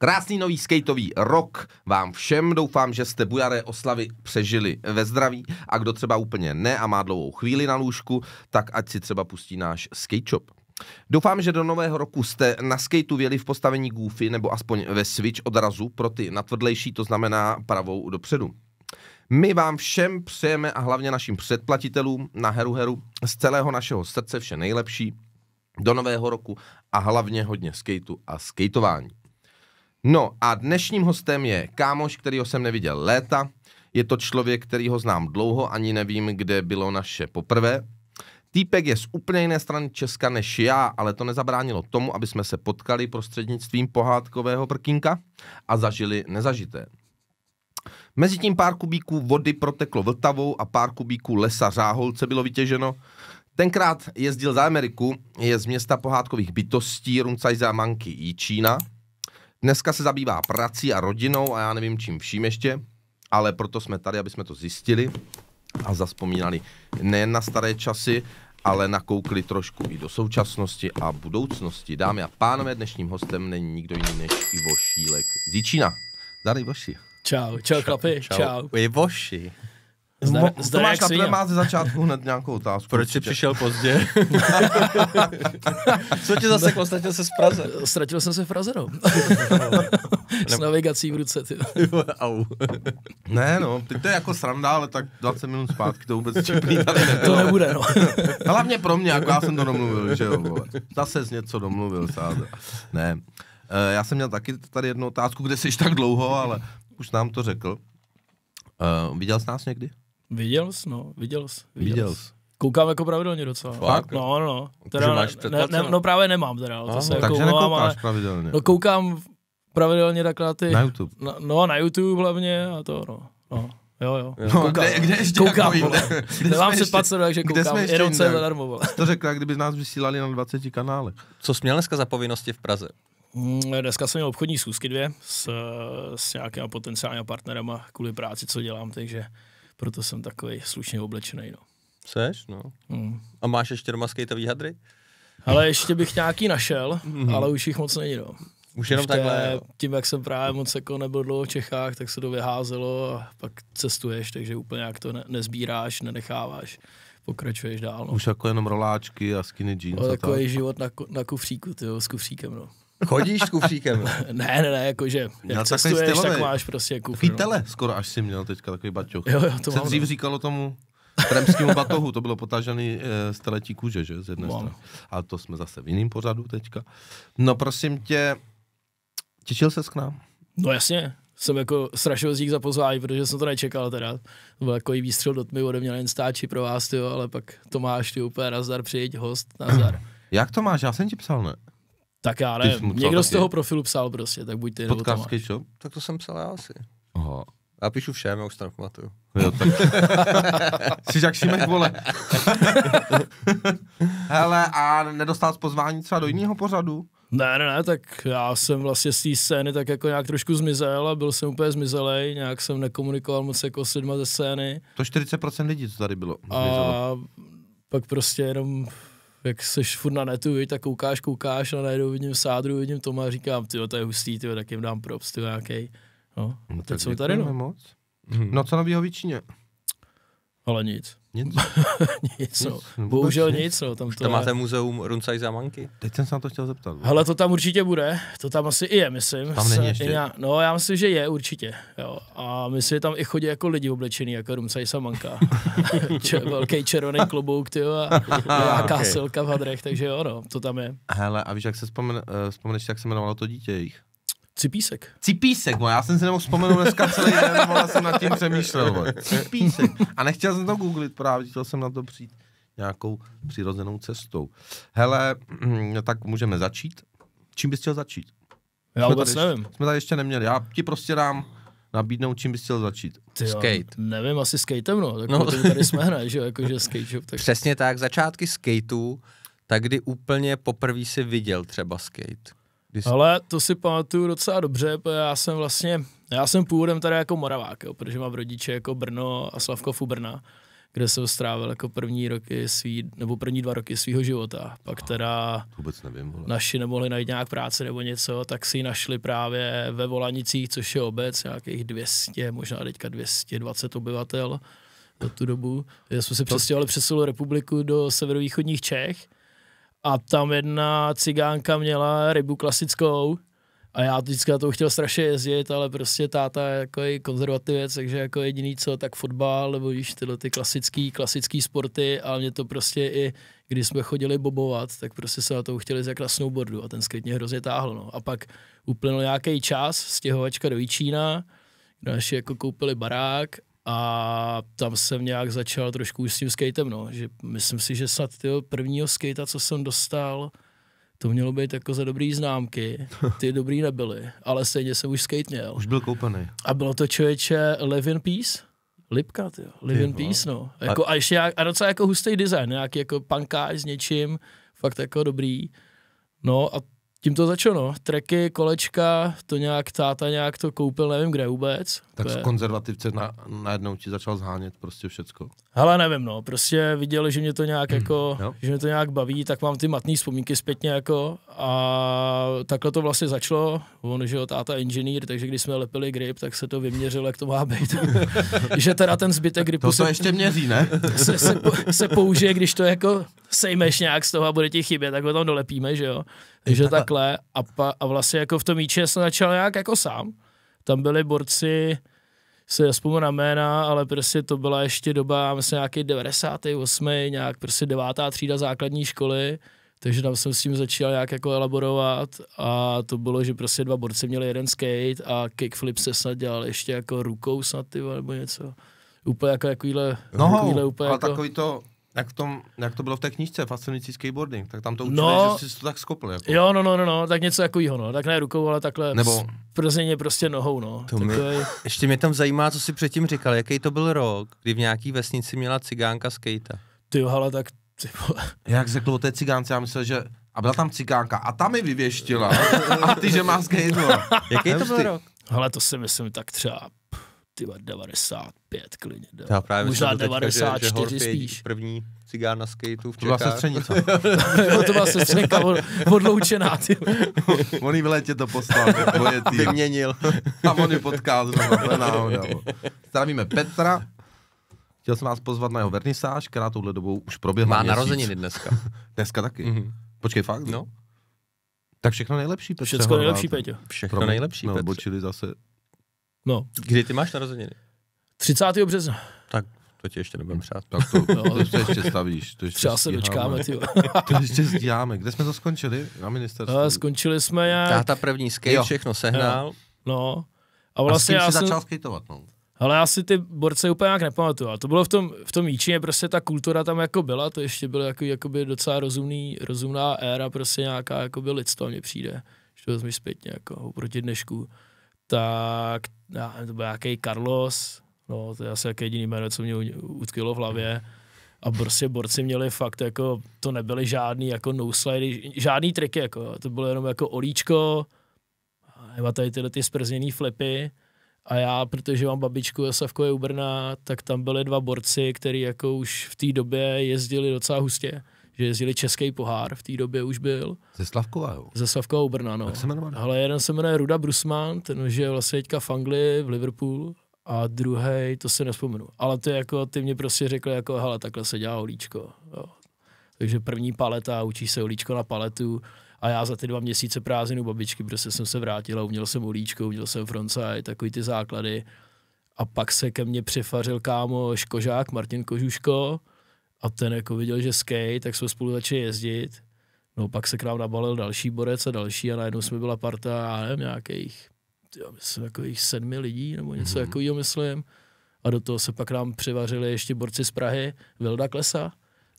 Krásný nový skateový rok vám všem. Doufám, že jste bujaré oslavy přežili ve zdraví a kdo třeba úplně ne a má dlouhou chvíli na lůžku, tak ať si třeba pustí náš skate shop. Doufám, že do nového roku jste na skateu věli v postavení goofy nebo aspoň ve switch odrazu pro ty natvrdlejší, to znamená pravou dopředu. My vám všem přejeme a hlavně našim předplatitelům na Heru Heru z celého našeho srdce vše nejlepší do nového roku a hlavně hodně skateu a skateování. No a dnešním hostem je kámoš, kterýho jsem neviděl léta. Je to člověk, který ho znám dlouho, ani nevím, kde bylo naše poprvé. Týpek je z úplně jiné strany Česka než já, ale to nezabránilo tomu, aby jsme se potkali prostřednictvím pohádkového prkínka a zažili nezažité. Mezitím pár kubíků vody proteklo Vltavou a pár kubíků lesa Řáholce bylo vytěženo. Tenkrát jezdil za Ameriku, je z města pohádkových bytostí Runcajza Manky Jíčína. Dneska se zabývá prací a rodinou a já nevím čím vším ještě, ale proto jsme tady, aby jsme to zjistili a zaspomínali nejen na staré časy, ale nakoukli trošku i do současnosti a budoucnosti. Dámy a pánové, dnešním hostem není nikdo jiný než Ivo Šílek z Jíčína. Zdar Ivoši. Čau, čau chlapi, čau. čau. Ivoši. Zdar, to zdar, máš jak na svině. tebe má ze začátku hned nějakou otázku. Proč jsi přišel pozdě? Co tě zaseklo? Ztratil se z Praze. Ztratil jsem se v Praze, no. S navigací v ruce, ty. Au. Ne, no, teď to je jako sranda, ale tak 20 minut zpátky to vůbec čipný tady To nebylo. nebude, no. Hlavně pro mě, jako já jsem to domluvil, že jo, vole. Zase jsi něco domluvil, sáze. Ne. E, já jsem měl taky tady jednu otázku, kde jsi tak dlouho, ale už nám to řekl. E, viděl jsi nás někdy? Viděl jsi, no, viděl jsi. Viděl jsi. Koukám jako pravidelně docela. Fakt? No, no. Teda, máš ne, ne, no právě nemám teda, to se jako Takže nekoukáš ale, pravidelně. no koukám pravidelně takhle na ty, Na YouTube. na, no na YouTube hlavně a to, no. no. Jo, jo. No, kde, kde ještě koukám, jako jinde? Kde Nemám jsme předplaceno, takže kde jsme koukám, ještě jenom co je jinde? zadarmo, vole. To řekl, jak kdyby nás vysílali na 20 kanálech. Co jsi měl dneska za povinnosti v Praze? Mm, Dneska jsem měl obchodní schůzky dvě s, s nějakýma potenciálníma partnerama kvůli práci, co dělám, takže proto jsem takový slušně oblečený. No. Seš? No. Mm. A máš ještě doma skateový hadry? Ale ještě bych nějaký našel, ale už jich moc není. No. Už jenom Ještě takhle. jo. Tím, jak jsem právě moc jako nebyl dlouho v Čechách, tak se to vyházelo a pak cestuješ, takže úplně jak to ne- nezbíráš, nenecháváš, pokračuješ dál. No. Už jako jenom roláčky a skinny jeans. No, a tak. takový život na, ku- na kufříku, tyjo, s kufříkem, no. Chodíš s kufříkem? Ne, ne, ne, jakože Měl jak takový cestuješ, tak stylový. máš prostě kufr. Takový no. tele skoro až si měl teďka, takový baťoch. Jo, jo, to se mám. dřív no. říkalo tomu tremskému batohu, to bylo potažený e, z teletí kůže, že, z jedné Mám. strany. Ale to jsme zase v jiném pořadu teďka. No prosím tě, těšil ses k nám? No jasně, jsem jako strašil dík za pozvání, protože jsem to nečekal teda. To byl jako výstřel do tmy ode mě na Instači pro vás, tyjo, ale pak Tomáš, ty úplně nazdar, přijď, host, nazdar. Jak to máš? Já jsem ti psal, ne? Tak já psal někdo z toho profilu psal prostě, tak buď ty nebo Podcast Tomáš. Skate Shop? tak to jsem psal já asi. Aha. Já píšu všem, já už to nepamatuju. Jo, tak... Jsi jak Šimek, vole. Hele, a nedostal jsi pozvání třeba do jiného pořadu? Ne, ne, ne, tak já jsem vlastně z té scény tak jako nějak trošku zmizel a byl jsem úplně zmizelej, nějak jsem nekomunikoval moc jako s lidma ze scény To 40% lidí, co tady bylo. a zmizelo. pak prostě jenom jak seš furt na netu, viď, tak koukáš, koukáš a najednou vidím sádru, vidím Toma a říkám, tyjo, to je hustý, tyjo, tak jim dám props, tyjo, nějaký. No, No, teď tak jsou tady, no. Moc. No co novýho Víčíně? Ale nic, Nic. nic, no. Nic, Bohužel vůbec nic, no, tam to Tam je. máte muzeum Runcaj Zamanky? Teď jsem se na to chtěl zeptat. Hele, to tam určitě bude, to tam asi i je, myslím. Tam není ještě. nějak- no, já myslím, že je určitě, jo. A myslím, že tam i chodí jako lidi oblečený, jako Rumcaj Samanka. Če- velký červený klobouk, tyjo, a nějaká ok. silka v hadrech, takže jo, no, to tam je. Hele, a víš, jak se vzpomene, uh, vzpomeneš, jak se jmenovalo to dítě jejich? Cipísek. Cipísek, no, já jsem si nemohl vzpomenout dneska celý den, vole, jsem nad tím přemýšlel, vole. Cipísek. A nechtěl jsem to googlit právě, chtěl jsem na to přijít nějakou přirozenou cestou. Hele, mm, tak můžeme začít. Čím bys chtěl začít? Já Jsme vůbec tady, nevím. Jsme tady ještě neměli. Já ti prostě dám nabídnout, čím bys chtěl začít. Tyjo, Skate. Nevím, asi skatem, no. Tak No. no. tady jsme hned, že jo, jakože skate shop, tak Přesně tak, začátky skateu, tak kdy úplně poprvé si viděl třeba skate? Kdy jsi... Ale to si pamatuju docela dobře, protože já jsem vlastně, já jsem původem tady jako Moravák, jo, protože mám rodiče jako Brno a Slavkov u Brna. kde jsem strávil jako první roky svý, nebo první dva roky svého života. Pak teda Vůbec nevím. Vole. naši nemohli najít nějak práci nebo něco, tak si ji našli právě ve Volanicích, což je obec, nějakých 200, možná teďka 220 obyvatel za tu dobu. Takže jsme se přestěhovali přes celou republiku do severovýchodních Čech a tam jedna cigánka měla rybu klasickou a já vždycky na to chtěl strašně jezdit, ale prostě táta je jako i konzervativec, takže jako jediný co, tak fotbal, nebo víš, tyhle ty klasický, klasický sporty, ale mě to prostě i, když jsme chodili bobovat, tak prostě se na to chtěli jak na snowboardu a ten skate mě hrozně táhl, no. A pak uplynul nějaký čas, stěhovačka do Jičína, kde naši jako koupili barák a tam jsem nějak začal trošku už s tím skatem, no. Že myslím si, že snad tyho prvního skata, co jsem dostal, to mělo být jako za dobrý známky, ty dobrý nebyly, ale stejně jsem už skate měl. Už byl koupený. A bylo to člověče Live in Peace? Lipka, ty Live in Peace, no. Jako, a, ještě nějak, a docela jako hustý design, nějaký jako punkáč s něčím, fakt jako dobrý. No a tím to začalo, no. Treky, kolečka, to nějak táta nějak to koupil, nevím kde vůbec. Tak To je- konzervativce na, najednou ti začal zhánět prostě všecko. Hele, nevím, no, prostě viděli, že mě to nějak jako, jo. že mě to nějak baví, tak mám ty matný vzpomínky zpětně jako a takhle to vlastně začalo, on, že jo, táta inženýr, takže když jsme lepili grip, tak se to vyměřilo, jak to má být. že teda ten zbytek gripu To se, se ještě měří, ne? se, se, se, použije, když to jako sejmeš nějak z toho a bude ti chybět, tak ho tam dolepíme, že jo. Takže takhle a, pa, a vlastně jako v tom míče jsem začal nějak jako sám. Tam byli borci, se nespomenu na jména, ale prostě to byla ještě doba, myslím, nějaký 98. nějak prostě devátá třída základní školy, takže tam jsem s tím začal nějak jako elaborovat a to bylo, že prostě dva borci měli jeden skate a kickflip se snad dělal ještě jako rukou snad, ty vole, nebo něco. Úplně jako takovýhle, takovýhle No, úplně ale jako... takový to, jak, v tom, jak to bylo v té knížce, fascinující skateboarding, tak tam to učili, No. že jsi to tak skopl. Jako. Jo, no, no, no, no, tak něco takového, no. Tak ne rukou, ale takhle Nebo-. Plzeně prostě nohou, no. To mi- Takovej, Ještě mě tam zajímá, co jsi předtím říkal, jaký to byl rok, kdy v nějaký vesnici měla cigánka skejta. ty jo, ale tak, ty vole. Jak řekl o té cigánce, já myslel, že a byla tam cigánka a ta mi vyvěštila. a ty, že má skateboard. Jaký to byl rok? Hele, to si myslím tak třeba, ty vole, 95 klidně. Já právě Možná myslel teďka, že, že 94 spíš. první cigán na skateu v To byla Čechách. sestřenice. jo, to byla sestřenka od, odloučená, ty. On jí v létě to poslal. Moje tý. Vyměnil. A on ji potkal zrovna, to je náhoda. no. Zdravíme Petra. Chtěl jsem vás pozvat na jeho vernisáž, která touhle dobou už proběhla Má měsíc. narozeniny dneska. Dneska taky. Mhm. Počkej, fakt? No, Tak všechno nejlepší, Petře. Všecko nejlepší. Peťo. všechno Promiň, nejlepší, No, Petře. bočili zase. No, Kdy ty máš narozeniny? 30. března. Tak to ti ještě nebudem přát. Tak to, Jo. to se ještě stavíš. To ještě Třeba se dočkáme, ty. To ještě stíháme. Kde jsme to skončili? Na ministerstvu. Ale skončili jsme nějak, Táta první skate, Jo. všechno sehnal. no. A A s vlastně kým já jsi jsem, začal skateovat? No? Ale já si ty borce úplně nějak nepamatuju. Ale to bylo v tom, v tom Jíčině, prostě ta kultura tam jako byla, to ještě bylo jako, jakoby docela rozumný, rozumná éra, prostě nějaká jakoby lidstvo mně přijde, že to vezmeš zpětně jako oproti dnešku. Tak já, to byl nějaký Carlos, no to je asi jako jediný jméno, co mě u- utkilo v hlavě. A prostě borci měli fakt jako, to nebyly žádný jako no slidy, žádný triky jako, to bylo jenom jako olíčko, nebo tady tyhle ty sprzněný flipy, a já, protože mám babičku Jasavkové u Brna, tak tam byli dva borci, kteří jako už v té době jezdili docela hustě. Že jezdili český pohár, v té době už byl. Ze Slavkova, jo. Ze Slavkova u Brna, no. Jak se jmenoval? Ale jeden se jmenuje Ruda Brusman, ten už je vlastně teďka v Anglii, v Liverpoolu. A druhý, to si nespomenu. Ale ty jako, ty mě prostě řekli jako, hele, takhle se dělá olíčko. Jo. Takže první paleta, učí se olíčko na paletu. A já za ty dva měsíce prázdninu babičky, prostě jsem se vrátil a uměl jsem olíčko, uměl jsem frontside, takový ty základy. A pak se ke mně přifařil kámoš Kožák, Martin Kožuško, a ten jako viděl, že skate, tak jsme spolu začali jezdit. No pak se k nám nabalil další borec a další a najednou jsme byla parta, já nevím, nějakých, já myslím, takových sedmi lidí nebo něco mm-hmm. takového, myslím. A do toho se pak nám přivařili ještě borci z Prahy, Vilda Klesa.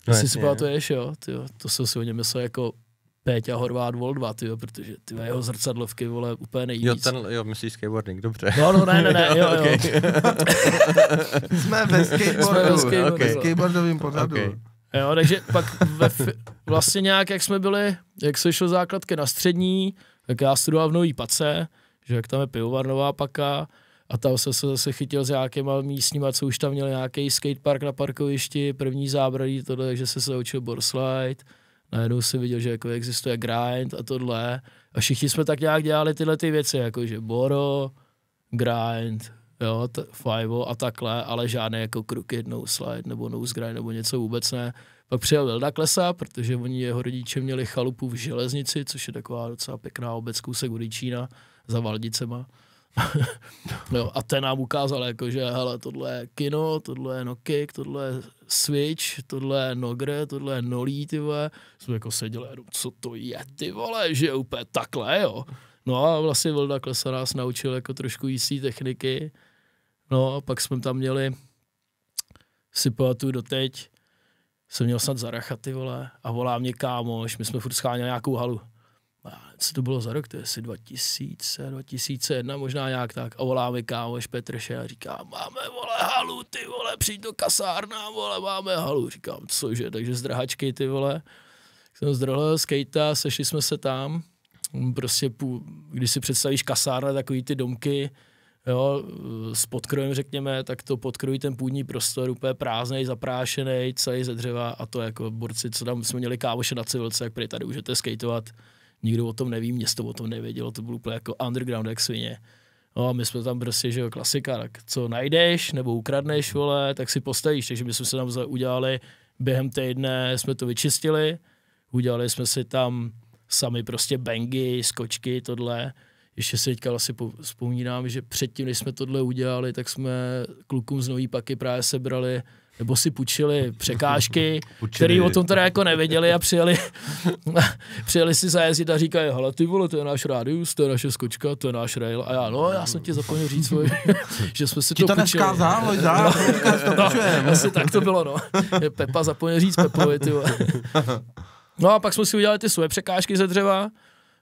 No No, si pamatuješ, jo, tyjo, to jsem si o něm myslel jako Péťa Horvát Vol 2, tyjo, protože ty jeho zrcadlovky, vole, úplně nejvíc. Jo, ten, jo, myslíš skateboarding, dobře. No, no, ne, ne, ne, jo, jo. Jsme ve skateboardu. Jsme ve skateboardu. okay. skateboardovém pořadu. Okay. Jo, takže pak ve, fi- vlastně nějak, jak jsme byli, jak se šlo základky na střední, tak já studoval v Nový Pace, že jak tam je pivovar Nová Paka, A tam jsem se zase chytil s nějakýma místníma, co už tam měl nějaký skatepark na parkovišti, první zábradí, tohle, takže jsem se naučil boardslide. Najednou jsem viděl, že jako existuje grind a tohle. A všichni jsme tak nějak dělali tyhle ty věci, jako že boro, grind, jo, t- five a takhle, ale žádné jako crooked, no slide nebo nose grind nebo něco vůbec ne. Pak přijel Vilda Klesa, protože oni jeho rodiče měli chalupu v železnici, což je taková docela pěkná obec kousek od Jičína, za Valdicema. jo, a ten nám ukázal, jako, že hele, tohle je kino, tohle je no kick, tohle je switch, tohle je nogre, tohle je nolí, ty vole. Jsme jako seděli, jenom, co to je, ty vole, že úplně takhle, jo. No a vlastně Vilda Klesa nás naučil jako trošku jistý techniky. No a pak jsme tam měli, si pamatuju doteď, jsem měl snad zaracha, ty vole, a volá mě kámoš, my jsme furt scháněli nějakou halu. Co to bylo za rok, to je asi 2000, 2001, možná nějak tak. A volá mi kámoš Petrše a říká, máme, vole, halu, ty vole, přijď do kasárna, vole, máme halu. Říkám, cože, takže zdrahačky, ty vole. Jsem zdrohl skejta, sešli jsme se tam, prostě, když si představíš kasárna, takový ty domky, jo, s podkrojem řekněme, tak to podkrojí ten půdní prostor, úplně prázdnej, zaprášený, celý ze dřeva a to jako borci, co tam jsme měli kámoše na civilce, jak prý tady můžete skateovat, nikdo o tom neví, město o tom nevědělo, to bylo úplně jako underground jak svině. No a my jsme tam prostě, že jo, klasika, tak co najdeš nebo ukradneš, vole, tak si postavíš, takže my jsme se tam udělali, během týdne jsme to vyčistili, udělali jsme si tam sami prostě bangy, skočky, tohle, ještě si teďka vlastně vzpomínám, že předtím, než jsme tohle udělali, tak jsme klukům z Nový Paky právě sebrali nebo si půjčili překážky, který o tom teda jako nevěděli a přijeli, přijeli si zajezdit a říkají, hele ty vole, to je náš rádius, to je naše skočka, to je náš rail. A já, no já jsem ti zapomněl říct svoj, že jsme si Ti to, to půjčili. neskázal, no, no, no, asi tak to bylo, no. Pepa zapomněl říct Pepovi, ty vole. No a pak jsme si udělali ty svoje překážky ze dřeva,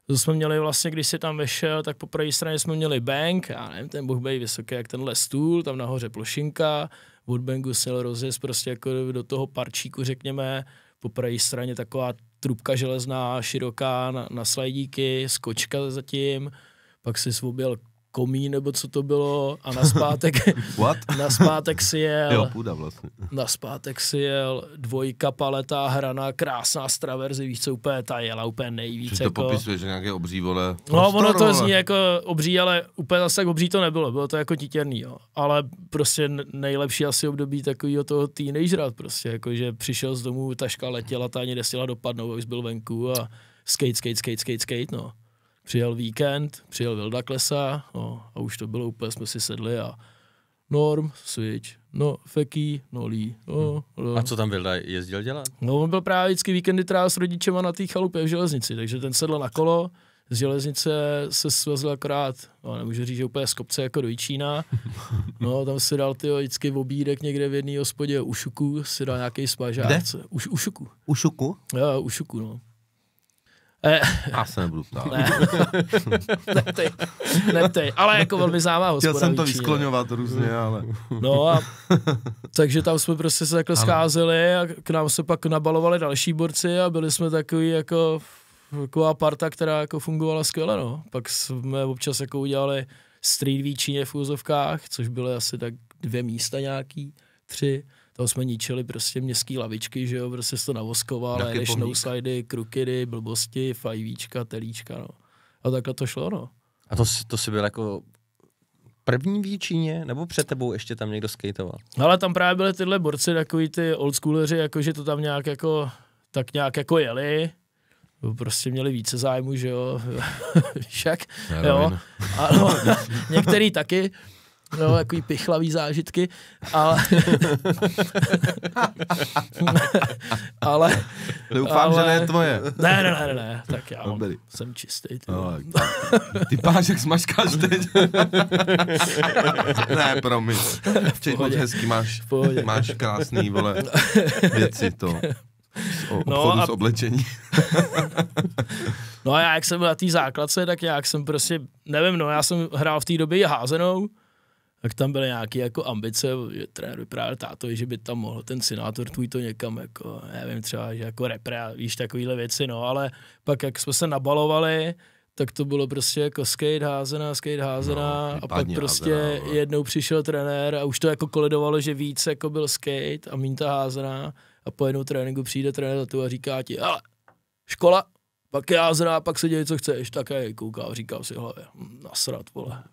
to jsme měli vlastně, když si tam vešel, tak po pravé straně jsme měli bank, já nevím, ten boh bej vysoký jak tenhle stůl, tam nahoře plošinka, se jel rozjezd prostě jako do toho parčíku, řekněme, po pravé straně taková trubka železná, široká na, na slajdíky, skočka zatím, pak si svobil komín, nebo co to bylo, a na zpátek, What? na zpátek si jel, Jo, půda vlastně. na zpátek si jel dvojka paletá hraná, krásná z traverzy, víš co, úplně ta jela úplně nejvíc. Což to jako. popisuje, že nějaké obří vole. No, ono to vole. zní jako obří, ale úplně zase tak obří to nebylo, bylo to jako titěrný, jo. Ale prostě nejlepší asi období takového toho teenagera, prostě, jako že přišel z domu, taška letěla, ta ani nestěla dopadnout, už byl venku a skate, skate, skate, skate, skate, no. Přijel víkend, přijel Vilda Klesa, no, a už to bylo úplně, jsme si sedli a Norm, Switch, no, Feky, no, Lee, no, no. A co tam Vilda jezdil dělat? No, on byl právě vždycky víkendy trávil s rodičema na té chalupě v železnici, takže ten sedl na kolo, z železnice se svezl akorát, no, nemůžu říct, že úplně z kopce jako do Jičína. No, tam si dal ty vždycky v obídek někde v jedné hospodě u Šuku, si dal nějaký smažák. Kde? Už u Šuku. U šuku? Jo, u Šuku, no. Eh, Já se nebudu ptát. ne, neptej, neptej, ale jako velmi známá hospoda Chtěl jsem to vyskloňovat různě, ale... No a takže tam jsme prostě se takhle scházeli a k nám se pak nabalovali další borci a byli jsme takový jako taková parta, která jako fungovala skvěle, no. Pak jsme občas jako udělali street výčině v úzovkách, což byly asi tak dvě místa nějaký, tři. Tam jsme ničili prostě městský lavičky, že jo, prostě se to navoskoval, Jaký jedeš pohník? no slidy, krukedy, blbosti, fajvíčka, telíčka, no. A takhle to šlo, no. A to, si- to si byl jako první v Jíčíně, nebo před tebou ještě tam někdo skateoval? Ale tam právě byly tyhle borci, takový ty oldschooleři, jako že to tam nějak jako, tak nějak jako jeli. Prostě měli více zájmu, že jo. Však, jo. Ano, některý taky. No, takový pichlavý zážitky, ale... ale... Doufám, že ale- ne tvoje. Ne, ne, ne, ne, ne, tak já Dobrý. jsem čistý. Ty. No, ty pášek smažkáš teď. ne, promiň. Včetně moc hezky máš, máš krásný, vole, věci to. O No a- s oblečení. No a já, jak jsem byl na té základce, tak jak jsem prostě, nevím, no, já jsem hrál v té době házenou, tak tam byly nějaké jako ambice, že trenér vyprávěl tátovi, že by tam mohl ten senátor tvůj to někam, jako, nevím, třeba, že jako repre, víš, takovýhle věci, no, ale pak jak jsme se nabalovali, tak to bylo prostě jako skate házená, skate házená No, a pak prostě házená, vole. jednou přišel trenér a už to jako kolidovalo, že víc jako byl skate a míň ta házená a po jednou tréninku přijde trenér za tu a říká ti, ale škola, pak je házená, pak se děje, co chceš, tak je kouká a říkal si hlavě, nasrat, vole.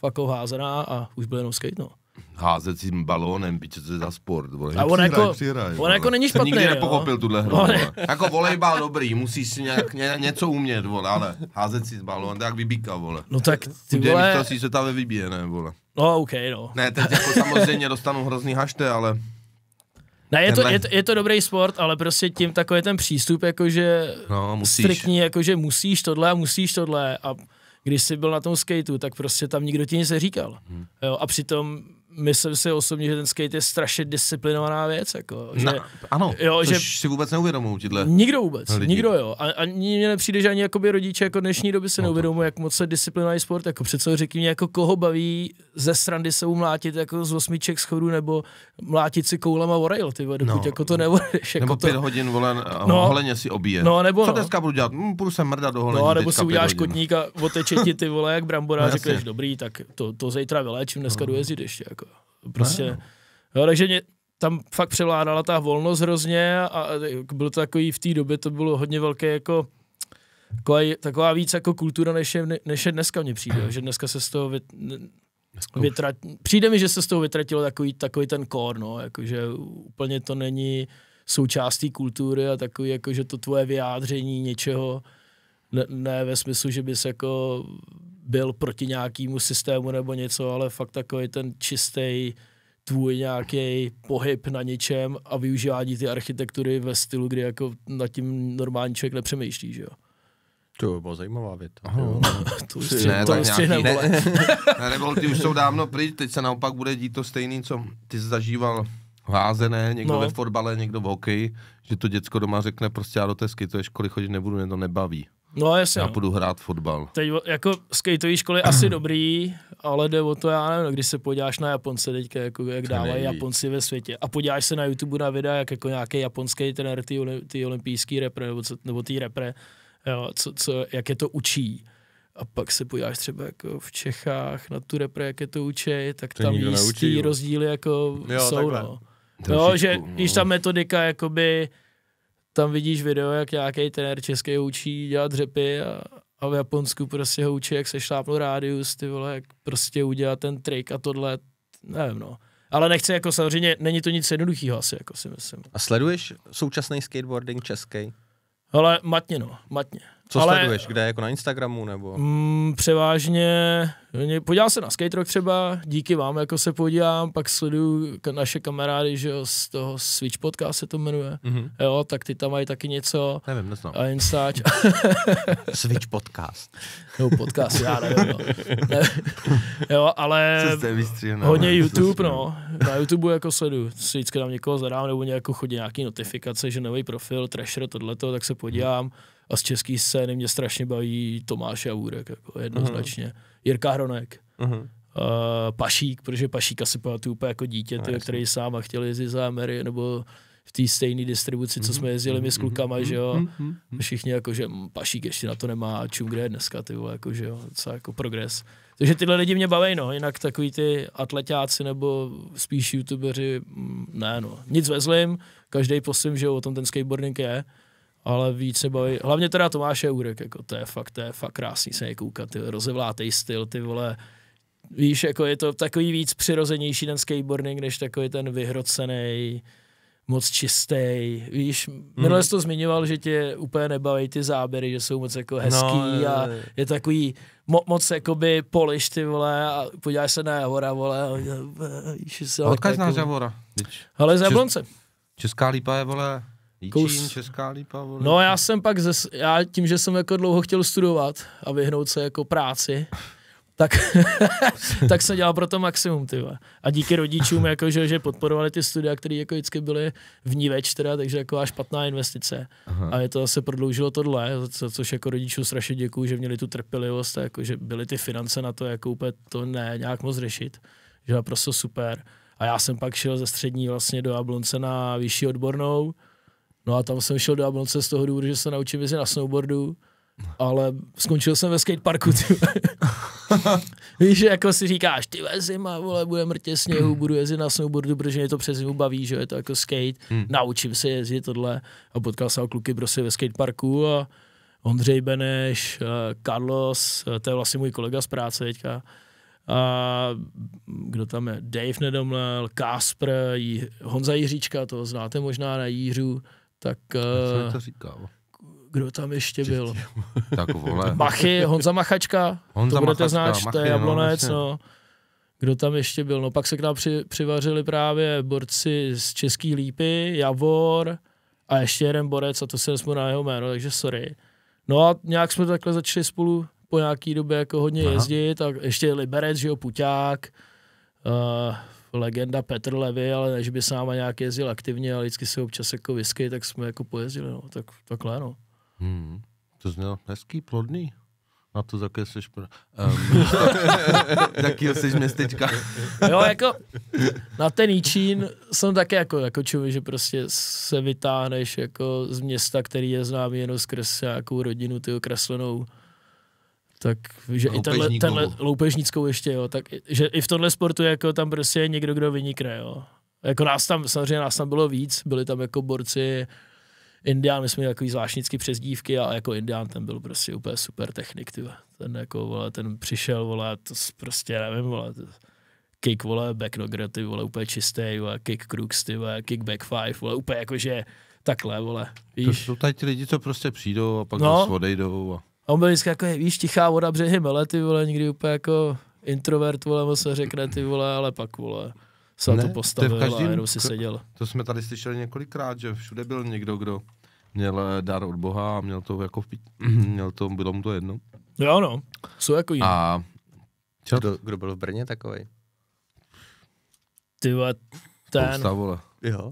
Fakou házená a už byl jenom skate, no. Házet tím balónem, piče, co je za sport. Vole. A on jako- přihraj, on jako není Jsem špatný, nikdy jo. nepochopil tuhle hru. Vole. Jako volejbal dobrý, musíš si nějak, ně, něco umět, vole, ale házet si z balón, tak vybíka, vole. No tak ty Ty vole, si se tam vybije, ne, vole. no ok, no. Ne, teď jako samozřejmě dostanu hrozný hašte, ale Ne, je to, je, to, je to dobrý sport, ale prostě tím takový ten přístup, jakože no, musíš. striktní, jakože musíš tohle a musíš tohle a když jsi byl na tom skateu, tak prostě tam nikdo ti nic neříkal. Hmm. Jo, a přitom myslím si osobně, že ten skate je strašně disciplinovaná věc, jako, že Na, ano, jo, že- si vůbec neuvědomují tyhle. nikdo vůbec, lidi. nikdo jo. A, a ani mně nepřijde, že ani jakoby rodiče jako dnešní doby se No neuvědomují, jak moc je disciplinovaný sport, jako přece řekni mě, jako koho baví ze srandy se umlátit jako z osmiček schodu nebo mlátit si koulema o rail, ty vole, dokud No. jako to nebudeš. Jako Nebo to, pět hodin, vole, No. holeně si obije. No, nebo Co no. dneska budu dělat? Hm, budu se mrdat do holení. No, nebo si uděláš kotník a oteče ti ty vole jak brambora No, a řekneš dobrý, tak to, to zítra vyléčím, dneska No. jdu jezdit ještě. Jako. Prostě, No. jo, takže mě, tam fakt převládala ta volnost hrozně a, a bylo to takový v té době, to bylo hodně velké jako taková, taková víc jako kultura, než je, než je dneska mně přijde, že dneska se z toho vyt, vytrat, přijde mi, že se z toho vytratilo takový, takový ten core, no, jakože úplně to není součástí kultury a takový, jako, že to tvoje vyjádření něčeho, ne, ne ve smyslu, že bys jako byl proti nějakému systému nebo něco, ale fakt takový ten čistý tvůj nějaký pohyb na něčem a využívání ty architektury ve stylu, kdy jako nad tím normální člověk nepřemýšlí, že jo. To by byla zajímavá věta. Aha. To už Ne, to už nějaký- vole. Ne, nebo ty už jsou dávno pryč, teď se naopak bude dít to stejný, co ty jsi zažíval házené, někdo No. ve fotbale, někdo v hokeji, že to děcko doma řekne prostě já do té skejtové školy chodit nebudu, mě to nebaví. No jasně, Já no. půjdu hrát fotbal. Teď jako skateové školy asi dobrý, ale jde o to, já nevím, no, když se podíváš na Japonce teďka, jako jak To dávají nejvíc. Japonci ve světě a podíváš se na YouTube na videa, jak jako nějaký japonský trenér, ty, ty olympijský repre, nebo, co, nebo ty repre, jo, co, co, jak je to učí. A pak se podíváš třeba jako v Čechách na tu repre, jak je to učí, tak To tam jistý neučí, rozdíly jako Jo, jsou, takhle. no. Trošičku, Jo, že no. když ta metodika, jakoby, tam vidíš video, jak nějaký trenér český učí dělat dřepy a, a v Japonsku prostě ho učí, jak se šlápnout rádius, ty vole, jak prostě udělat ten trik a tohle, nevím no. Ale nechci jako samozřejmě, není to nic jednoduchého asi, jako si myslím. A sleduješ současný skateboarding český? Ale matně no, matně. Co Ale- sleduješ? Kde? Jako na Instagramu nebo? Mm, převážně, podívám se na Skate Rock třeba, díky vám jako se podívám, pak sleduju naše kamarády, že jo, z toho Switch podcast se to jmenuje, Mhm. jo, tak ty tam mají taky něco Nevím, neznám. a Instač, Switch podcast. no podcast, já nevím, no. ne, jo, ale hodně? YouTube, no, na YouTube jako sleduju, si vždycky tam někoho zadám, nebo nějakou chodí nějaký notifikace, že nový profil, Trasher, tohleto, tak se podívám a z české scény mě strašně baví Tomáš Javůrek, jako jednoznačně, Jirka Hronek, Mhm. uh, Pašík, protože Pašíka si pamatuju úplně jako dítě, No, který sám a chtěl jezdit za Amery, nebo v té stejné distribuci, co jsme jezdili my s klukama, že jo. Všichni jako, že Pašík ještě na to nemá, čum, kde je dneska, ty vole, jako, že jo, docela jako progres. Takže tyhle lidi mě baví, no, jinak takový ty atletáci nebo spíš youtubeři, mm, ne, no, nic ve zlým, každý posím, že jo, o tom ten skateboarding je, ale víc se baví, hlavně teda Tomáš Eurek, jako to je fakt, to je fakt krásný se je koukat, ty rozevlátej styl, ty vole, víš, jako je to takový víc přirozenější ten skateboarding, než takový ten vyhrocený, moc čistý. Víš, minule jsi to zmiňoval, že tě úplně nebaví ty záběry, že jsou moc jako hezký No, jo, a je takový mo, moc jakoby poliš ty vole a podíváš se na Javora, vole, a víš, se A Odkaž nás Javora. Ale z Jablonce. Česká lípa je, vole, Kous- Jíčín, Česká lípa, vole. No já jsem pak, ze, já tím, že jsem jako dlouho chtěl studovat a vyhnout se jako práci, tak, tak jsem dělal pro to maximum, ty vole. A díky rodičům, jako, že, že podporovali ty studia, které jako vždycky byly v ní več, teda, takže jako až špatná investice. Aha. A je to zase prodloužilo tohle, co, což jako rodičům strašně děkuju, že měli tu trpělivost a jako, že byly ty finance na to, jako úplně to ne nějak moc řešit. Že naprosto super. A já jsem pak šel ze střední vlastně do Jablonce na vyšší odbornou, No a tam jsem šel do Jablonce z toho důvodu, že se naučím jezdit na snowboardu ale skončil jsem ve skateparku. Víš, jako si říkáš, ty zima, vole, bude mrtě sněhu, budu jezdit na snowboardu, protože mě to přes zimu baví, že je to jako skate, Hmm. naučím se jezdit tohle a potkal jsem kluky prostě ve skateparku a Ondřej Beneš, eh, Carlos, eh, to je vlastně můj kolega z práce teďka, a kdo tam je? Dave Nedomlel, Kasper, Honza Jiříčka, to znáte možná na Jířu, tak Co eh, to říkal? kdo tam ještě byl? Tak vole. Machy, Honza Machačka, Honza to budete Machačka, znát, to je no, jablonec, jasně. no. Kdo tam ještě byl? No pak se k nám při, přivařili právě borci z Český lípy, Javor a ještě jeden borec a to se nesmu na jeho jméno, takže sorry. No a nějak jsme takhle začali spolu po nějaký době jako hodně Aha. jezdit a ještě Liberec, že jo, Puťák, uh, legenda Petr Levy, ale než by s náma nějak jezdil aktivně, ale vždycky se občas jako whisky, tak jsme jako pojezdili, no, tak, takhle, no. Hmm. To znělo hezký, plodný. Na to, jaké jsi pro... Um, jakýho jsi městečka? Jo, jako na ten Jíčín jsem také jako, jako člověk, že prostě se vytáhneš jako z města, který je známý jenom skrz nějakou rodinu, ty kreslenou. Tak, že i tenhle, tenhle loupežnickou ještě, jo, tak že i v tomhle sportu jako tam prostě je někdo, kdo vynikne, jo. Jako nás tam, samozřejmě nás tam bylo víc, byli tam jako borci, Indián, my jsme měli takový zvláštnický přezdívky a jako Indián ten byl prostě úplně super technik, ty. vole. Ten jako, vole, ten přišel, vole, to prostě nevím, vole, to, kick, vole, backnogger, ty vole, úplně čistý, vole, kick crooks, ty vole, kick back five, vole, úplně jakože takhle, vole, To víš. jsou tady ti lidi, co prostě přijdou a pak No. no. odejdou. A... A on byl vždycky jako, víš, tichá voda, břehy mele, ty vole, nikdy úplně jako introvert, vole, moc se řekne, ty vole, ale pak, vole, se na Ne, to to je v postavil každém- a jenom si seděl. To jsme tady slyšeli několikrát, že všude byl někdo, kdo měl eh, dar od Boha a měl to jako v pít... měl to, bylo mu to jedno. Jo, no, jsou jako jiný. A? Kdo, kdo byl v Brně takový? Ty vole, ten, Spousta, vole. Jo.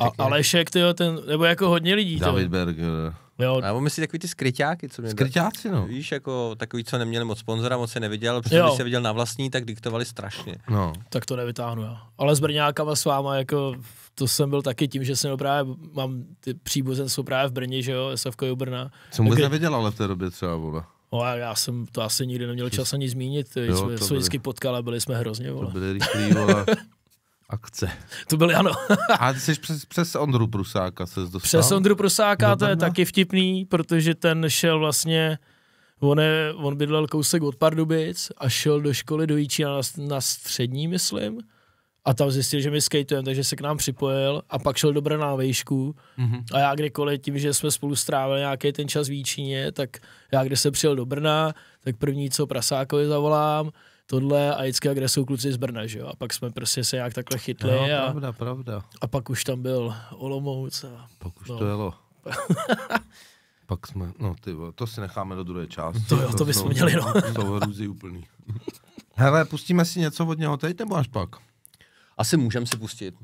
A. Alešek, ty ten, nebo jako hodně lidí, David to. Berger. Jo, A myslíš takový ty skryťáky, co mě Skryťáci, no. Víš, jako takový, co neměli moc sponzora, moc se neviděl, protože Jo. když se viděl na vlastní, tak diktovali strašně. No. tak to nevytáhnu já. Ale s Brňákama s váma, jako, to jsem byl taky tím, že jsem právě, mám ty příbuzenstvo právě v Brně, že jo, SF Brna. Jsem vůbec Tak- nevěděl, ale v té době třeba, vole. No a já jsem to asi nikdy neměl čas ani zmínit, ty, Jo, jsme to se vždycky potkali, byli jsme hrozně, To vole. byly rychlý, vole, akce. To byly, ano. A ty jsi přes, přes Ondru Prusáka se dostal? Přes Ondru Prosáka, Do to je taky vtipný, protože ten šel vlastně, on, je, on bydlel kousek od Pardubic a šel do školy do Jíčína na, na střední, myslím. A tam zjistil, že my skatujeme, takže se k nám připojil a pak šel do Brna na vejšku. Mhm. A já kdykoliv tím, že jsme spolu strávili nějaký ten čas v Jíčíně, tak já když jsem přijel do Brna, tak první, co Prasákovi zavolám, tohle a vždycky, kde jsou kluci z Brna, že jo. A pak jsme prostě se nějak takhle chytli Jo, a, pravda, pravda. a pak už tam byl Olomouc a Pak už No. to jelo. Pak jsme, no ty vole, to si necháme do druhé části. To jo, to bychom jsou- měli, no. To jsou hrůzy úplný. Hele, pustíme si něco od něho teď, nebo až pak? Asi můžem si pustit.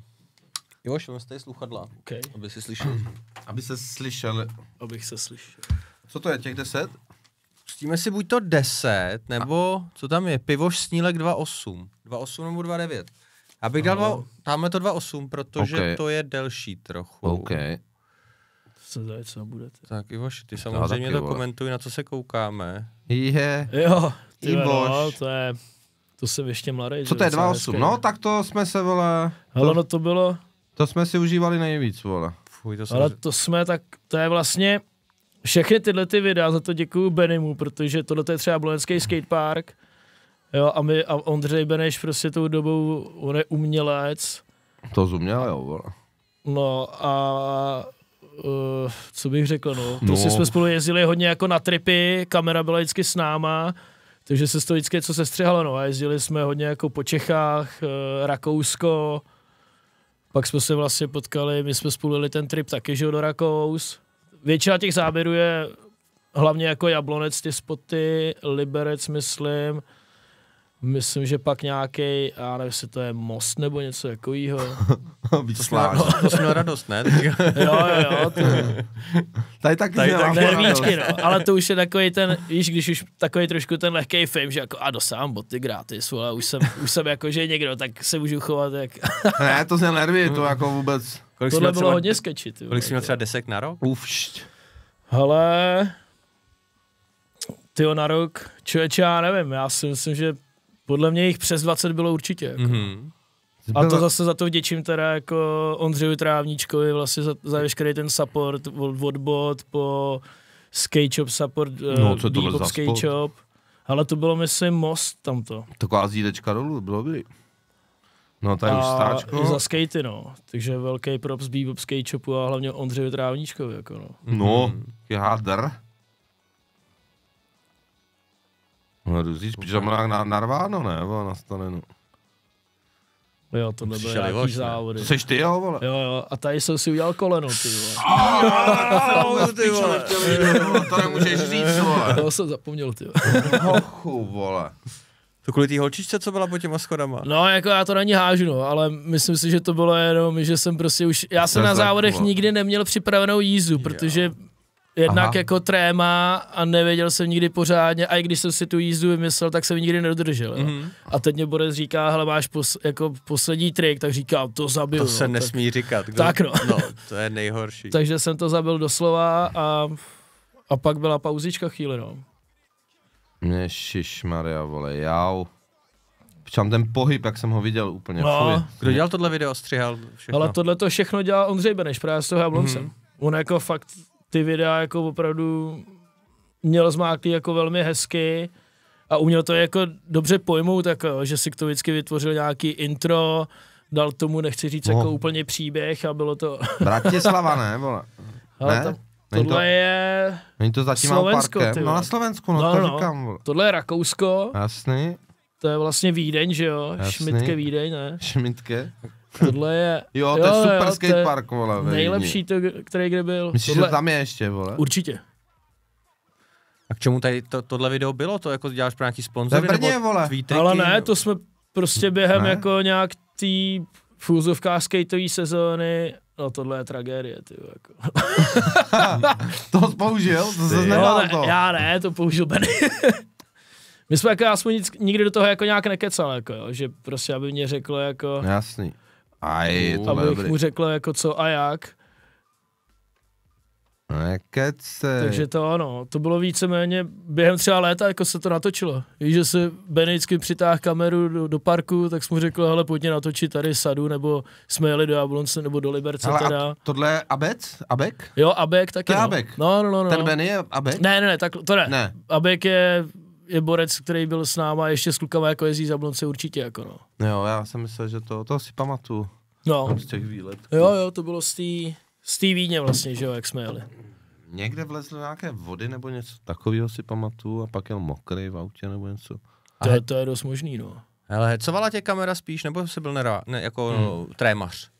Jo, šel tady sluchadla, okay, aby si slyšel. Aby se slyšel. abych se slyšel. Co to je, těch deset? Pustíme si buď to 10, nebo co tam je, pivoš snílek 2.8. 2.8 nebo 2.9. Já bych dal, dva, tamhle to 2.8, protože Ok. to je delší trochu. OK. Se zajet, co budete. Tak Ivoš, ty samozřejmě taky, to vole. komentuj, na co se koukáme. Je. Jo, ty Iboš. no, to je, to jsem ještě mladý. Co to je 2.8? No, tak to jsme se, vole, Ale no to bylo, to jsme si užívali nejvíc, vole. Fuj, to jsem ale to jsme tak, to je vlastně, všechny tyhle ty videa, za to děkuju Benimu, protože tohle je třeba Blonecký skatepark, jo, a my, a Ondřej Beneš prostě tou dobou, on je umělec, To zuměl, jo, vole. No a uh, co bych řekl, no. Prostě No. jsme spolu jezdili hodně jako na tripy, kamera byla vždycky s náma, takže se toho vždycky něco sestřihalo, no. A jezdili jsme hodně jako po Čechách, uh, Rakousko, pak jsme se vlastně potkali, my jsme spolu jeli ten trip taky, že jo, do Rakous. Většina těch záběrů je hlavně jako Jablonec, ty spoty, Liberec, myslím, Myslím, že pak nějaký, já nevím, jestli to je most nebo něco takového. Víc to, jsme, no, to jsme radost, ne? Jo, jo, jo, to, Tady taky Tady radost. Nervíčky, no. Ale to už je takový ten, víš, když už takový trošku ten lehký film, že jako a dostávám boty gratis, vole, už jsem, už jsem jako, že někdo, tak se můžu chovat jak... Ne, to se nervy, to jako vůbec. Kolik Tohle bylo třeba, hodně sketchy, ty kolik jsi měl třeba desek na rok? Ufšť. Hele, tyjo, na rok, člověče, já nevím, já si myslím, že podle mě jich přes 20 bylo určitě. Jako. Mhm. A to zase za to vděčím teda jako Ondřeju Trávníčkovi vlastně za, za veškerý ten support od, od bot po skate shop support, No, uh, co to skate shop. Ale to bylo, myslím, most tamto. Taková zídečka dolů, bylo by. No tady už A stáčko. za skatey, no. Takže velký props Bebop skate shopu a hlavně Ondřeju Trávníčkovi, jako no. No, je hádr. No, protože tam na, na, narváno, ne, vole, nastane, no. Jo, byly Přišel nějaký ne? závody. To seš ty, jo, vole. Jo, jo, a tady jsem si udělal koleno, ty vole. ty vole. To nemůžeš říct, vole. To jsem zapomněl, ty vole. Hochu, vole. To kvůli té holčičce, co byla pod těma schodama. No, jako já to na ní hážu, no, ale myslím si, že to bylo jenom, že jsem prostě už, já jsem To na tak, závodech vole. nikdy neměl připravenou jízdu, protože jednak Aha. jako tréma a nevěděl jsem nikdy pořádně, a i když jsem si tu jízdu vymyslel, tak jsem ji nikdy nedodržel. Jo. Mhm. A teď mě Borec říká, hele, máš pos, jako poslední trik, tak říkám, to zabiju. To se no, nesmí říkat. Kdo? Tak no. no. to je nejhorší. Tak, takže jsem to zabil doslova a, a pak byla pauzička chvíli, no. Ježišmarja, vole, jau. Přičem ten pohyb, jak jsem ho viděl úplně, No. fuj. Kdo dělal tohle video, střihal všechno? Ale tohle to všechno dělal Ondřej Beneš právě s toho Jabloncem. Mm-hmm. On jako fakt ty videa jako opravdu měl zmáklý jako velmi hezky a uměl to jako dobře pojmout, jako, že si k tomu vždycky vytvořil nějaký intro, dal tomu, nechci říct, No. jako úplně příběh a bylo to... Bratislava, ne, vole. Ale Ne? tam, Není tohle to- je... Není to zatím Slovensko, parkem? ty No na Slovensku, no, No, to no. říkám. Tohle je Rakousko, Jasný, to je vlastně Vídeň, že jo? Jasný. Šmitke Vídeň, ne? Šmitke. Tohle je... Jo, to je super to je skatepark, vole. Nejlepší, to, který kde byl. Myslíš, tohle, že tam je ještě, vole? Určitě. A k čemu tady to, tohle video bylo? To jako děláš pro nějaký To je sponzory? v Brně, nebo vole. tvý triky? Ale ne, to jsme prostě během Ne? jako nějak tý fůzovká skateové sezóny, no tohle je tragédie, ty jo, jako. To použil? To se. No, to. já ne, to použil Benny. My jsme jako aspoň nic, nikdy do toho jako nějak nekecal, jako jo, že prostě aby mě řeklo jako, Jasný. Aj, je abych dobrý. mu řekl jako co a jak. Nekece. Takže to ano, to bylo víceméně během třeba léta, jako se to natočilo. Víš, že se Benny vždycky přitáhl kameru do, do, parku, tak jsme mu řekl, hele, pojďme natočit tady sadu, nebo jsme jeli do Jablonce, nebo do Liberce Hele, teda. a tohle je Abec? Abek? Jo, Abek taky. To je no. Abek? No, no, no. no. Ten Benny je Abek? Ne, ne, ne, tak to ne. Ne. Abek je, je borec, který byl s náma ještě s klukama jako jezdí z Jablonce určitě, jako no. Jo, já jsem myslel, že to, to si pamatuju. No, Z těch výletů. jo, jo, to bylo z té z té Vídně vlastně, že jo, jak jsme jeli. Někde vlezl do nějaké vody nebo něco takového si pamatuju a pak jel mokrý v autě nebo něco. To, je, to je dost možný, no. Hele, hecovala tě kamera spíš, nebo jsi byl nerá, ne, jako hmm. trémař?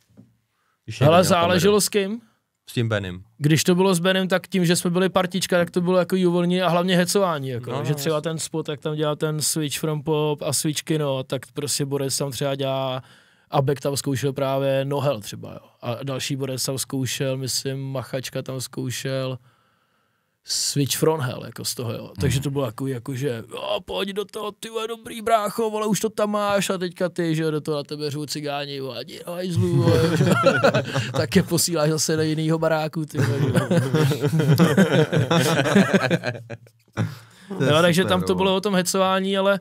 Když někdo Ale záleželo kameru. s kým. S tím Benem. Když to bylo s Benem, tak tím, že jsme byli partička, tak to bylo jako uvolnění a hlavně hecování. Jako, No, no, no, že třeba ten spot, jak tam dělá ten switch from pop a switch kino, tak prostě Borec tam třeba dělá a Beck tam zkoušel právě Nohel třeba, jo. A další Borec tam zkoušel, myslím, Machačka tam zkoušel Switch from Hell, jako z toho, jo. Takže to bylo jako, jako že, jo, pojď do toho, ty vole, dobrý brácho, vole, už to tam máš a teďka ty, že jo, do toho na tebe řvou cigáni, vole, ani hajzlu, vole, že jo. tak je posíláš zase do jinýho baráku, ty jo. Je Jo, takže tam to jo. bylo o tom hecování, ale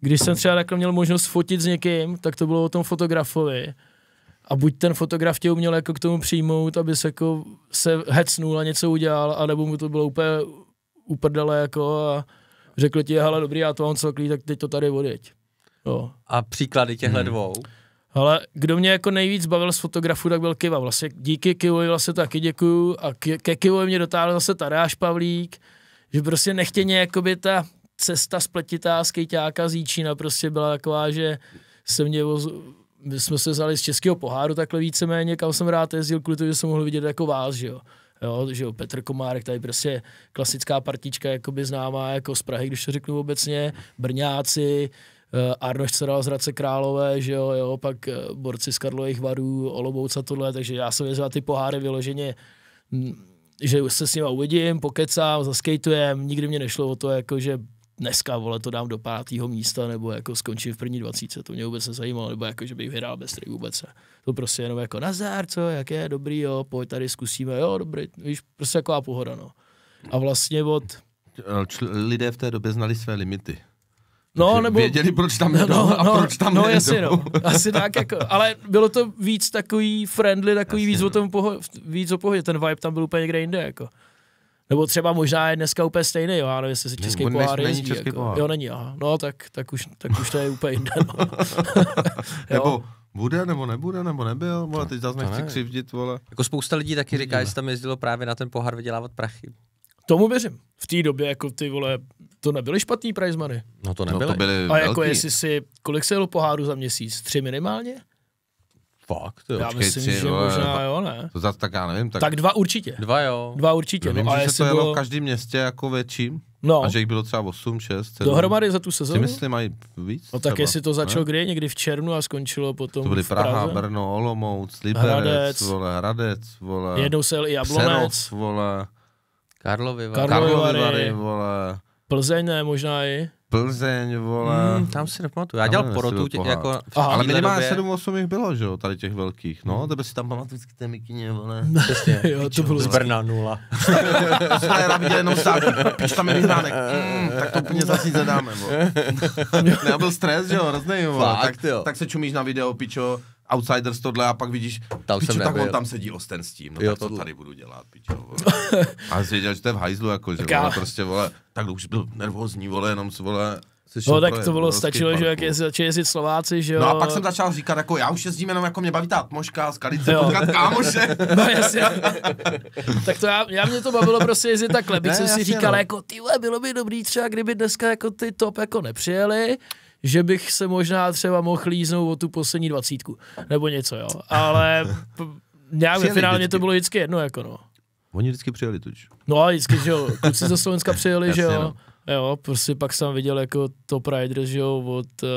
když jsem třeba takhle měl možnost fotit s někým, tak to bylo o tom fotografovi. A buď ten fotograf tě uměl jako k tomu přijmout, aby se jako se hecnul a něco udělal, anebo mu to bylo úplně uprdele jako a řekl ti, hele dobrý, já to mám celklý, tak teď to tady odjeď. Jo. A příklady těchto hmm. dvou. Ale kdo mě jako nejvíc bavil z fotografu, tak byl Kiva. Vlastně díky Kivovi vlastně taky děkuju a ke, ke Kivovi mě dotáhl zase Tadeáš Pavlík, že prostě nechtěně jakoby ta cesta spletitá skejťáka z Jíčína prostě byla taková, že se mě voz, my jsme se vzali z českého poháru takhle víceméně, kam jsem rád jezdil, kvůli tomu, že jsem mohl vidět jako vás, že jo. Jo, že jo, Petr Komárek, tady prostě klasická partička, jakoby známá jako z Prahy, když to řeknu obecně, Brňáci, eh, Arnoš se dal z Hradce Králové, že jo, jo, pak eh, borci z Karlových varů, Olomouc a tohle, takže já jsem jezdil ty poháry vyloženě, mm, že se s nima uvidím, pokecám, zaskejtujem, nikdy mě nešlo o to, jako že dneska, vole, to dám do pátého místa, nebo jako skončím v první dvacíce, to mě vůbec nezajímalo, nebo jako, že bych vyhrál bez trik vůbec. ne. To prostě jenom jako nazár, co, jak je, dobrý, jo, pojď tady zkusíme, jo, dobrý, víš, prostě taková pohoda, no. A vlastně od čl- lidé v té době znali své limity. No, Takže nebo... Věděli, proč tam jedou a proč tam no, nejedou. jasně, no. Asi tak, jako, ale bylo to víc takový friendly, takový Jasně, víc, no. o tom poho- víc o pohodě, ten vibe tam byl úplně někde jinde, jako. Nebo třeba možná je dneska úplně stejný, jo, já nevím, jestli se Ne, český on pohár není jezdí, český jako. pohár. Jo, není, aha. No, tak, tak, už, tak už to je úplně jinde, no. Nebo bude, nebo nebude, nebo nebyl, vole, teď zase nechci ne. křivdit, vole. Jako spousta lidí taky říká, Uvidíme. že se tam jezdilo právě na ten pohár vydělávat prachy. Tomu věřím. V té době, jako ty vole, to nebyly špatný prize money. No to No nebyly. to byly A jako velký. jestli si, kolik se jelo poháru za měsíc? Tři minimálně? Fakt, jo. Já počkej, myslím, tři, že vole, možná dva- jo, ne. To zase tak já nevím, tak, Tak dva určitě. Dva jo. Dva určitě. já vím, No, a že se jestli to jelo bylo, v každém městě jako větším no, a že jich bylo třeba 8, 6, 7. dohromady za tu Si sezónu? myslím, mají víc No tak třeba, jestli to začalo kdy? Někdy v červnu a skončilo potom To byly Praha, Praze. Brno, Olomouc, Liberec, Hradec. vole, Hradec, vole, Jednou se jel i Přerov, Jablonec, vole, Karlovy, Karlovy Karlovy Vary. Vary, vole, Plzeň ne, možná i. Plzeň, vole. Hmm, tam si nepamatuju. Já dělal porotu tě, jako Aha. Ale minimálně době- 7-8 jich bylo, že jo, tady těch velkých, no, tebe si tam pamatuju vždycky té mikině, vole. Přesně. Jo, to bylo Z Brna nula. Jsme rádi viděli jenom sáky, pič tam je vyhránek, mm, tak to úplně zase nedáme, vole. Ne, byl stres, že jo, hrozný, vole. Tak, jo. tak se čumíš na video, pičo, Outsiders tohle a pak vidíš, Tam pičo, jsem tak on tam sedí Osten s tím, no Jo, tak co tohle. tady budu dělat, pičo, vole. A jsi věděl, že to je v hajzlu, jako, že vole, prostě, vole, tak už byl nervózní, vole, jenom s, vole, se No tak to bylo, stačilo, že jak parků. je, začali jezdit Slováci, že jo. No a pak jsem začal říkat, jako já už jezdím jenom jako mě baví ta atmoška, skalice, potkat kámoše. No jasně. tak to já, já mě to bavilo prostě jezdit takhle, byť Ne, jsem si říkal, no. jako ty bylo by dobrý třeba, kdyby dneska jako ty top jako nepřijeli, že bych se možná třeba mohl líznout o tu poslední dvacítku, nebo něco, jo. Ale nějak ve finále vždycky. to bylo vždycky jedno, jako no. Oni vždycky přijeli tuč. No a vždycky, že jo, kluci ze Slovenska přijeli, že jo. no. Jo, prostě pak jsem viděl jako top riders, že jo, od uh,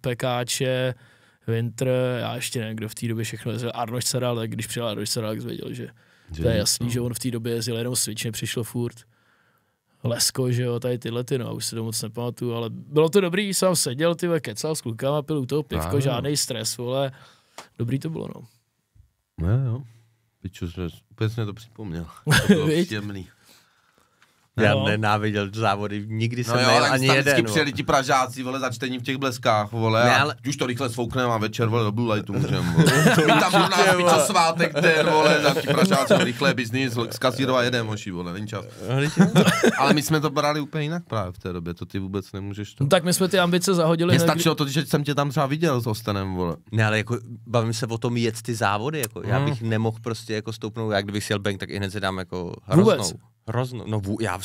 Pekáče, Winter, já ještě nevím, kdo v té době všechno jezdil, Arnoš Ceral, tak když přijel Arnoš Ceral, tak jsem věděl, že to je jasný, že on v té době jezdil jenom switch, nepřišlo furt. Lesko, že jo, tady tyhle ty, no, už si to moc nepamatuju, ale bylo to dobrý, jsem seděl, ty kecal s klukama, pil u toho pivko, Ano. žádný stres, vole, dobrý to bylo, no. Ne, jo. Piču, že úplně jsi mě to připomněl. To bylo příjemný. Já No. nenáviděl závody, nikdy jsem No jo, nejel ani jeden. vole. přijeli ti Pražáci, vole, za čtení v těch bleskách, vole, Ne, a ale- už to rychle svoukneme a večer, vole, do Blue Lightu můžem, vole. My tam u nás, pičo, svátek ten, vole, za ti Pražáci, rychle biznis, zkasírovat jeden moši, vole, není čas. Ale my jsme to brali úplně jinak právě v té době, to ty vůbec nemůžeš to. no. tak my jsme ty ambice zahodili. Mně stačilo to, že jsem tě tam třeba viděl s Ostenem, vole. Ne, ale jako bavím se o tom jet ty závody, jako já Hmm. bych nemohl prostě jako stoupnout, jak kdybych si jel bank, tak i hned si dám jako hroznou. Vůbec? Hroznou, no vů, já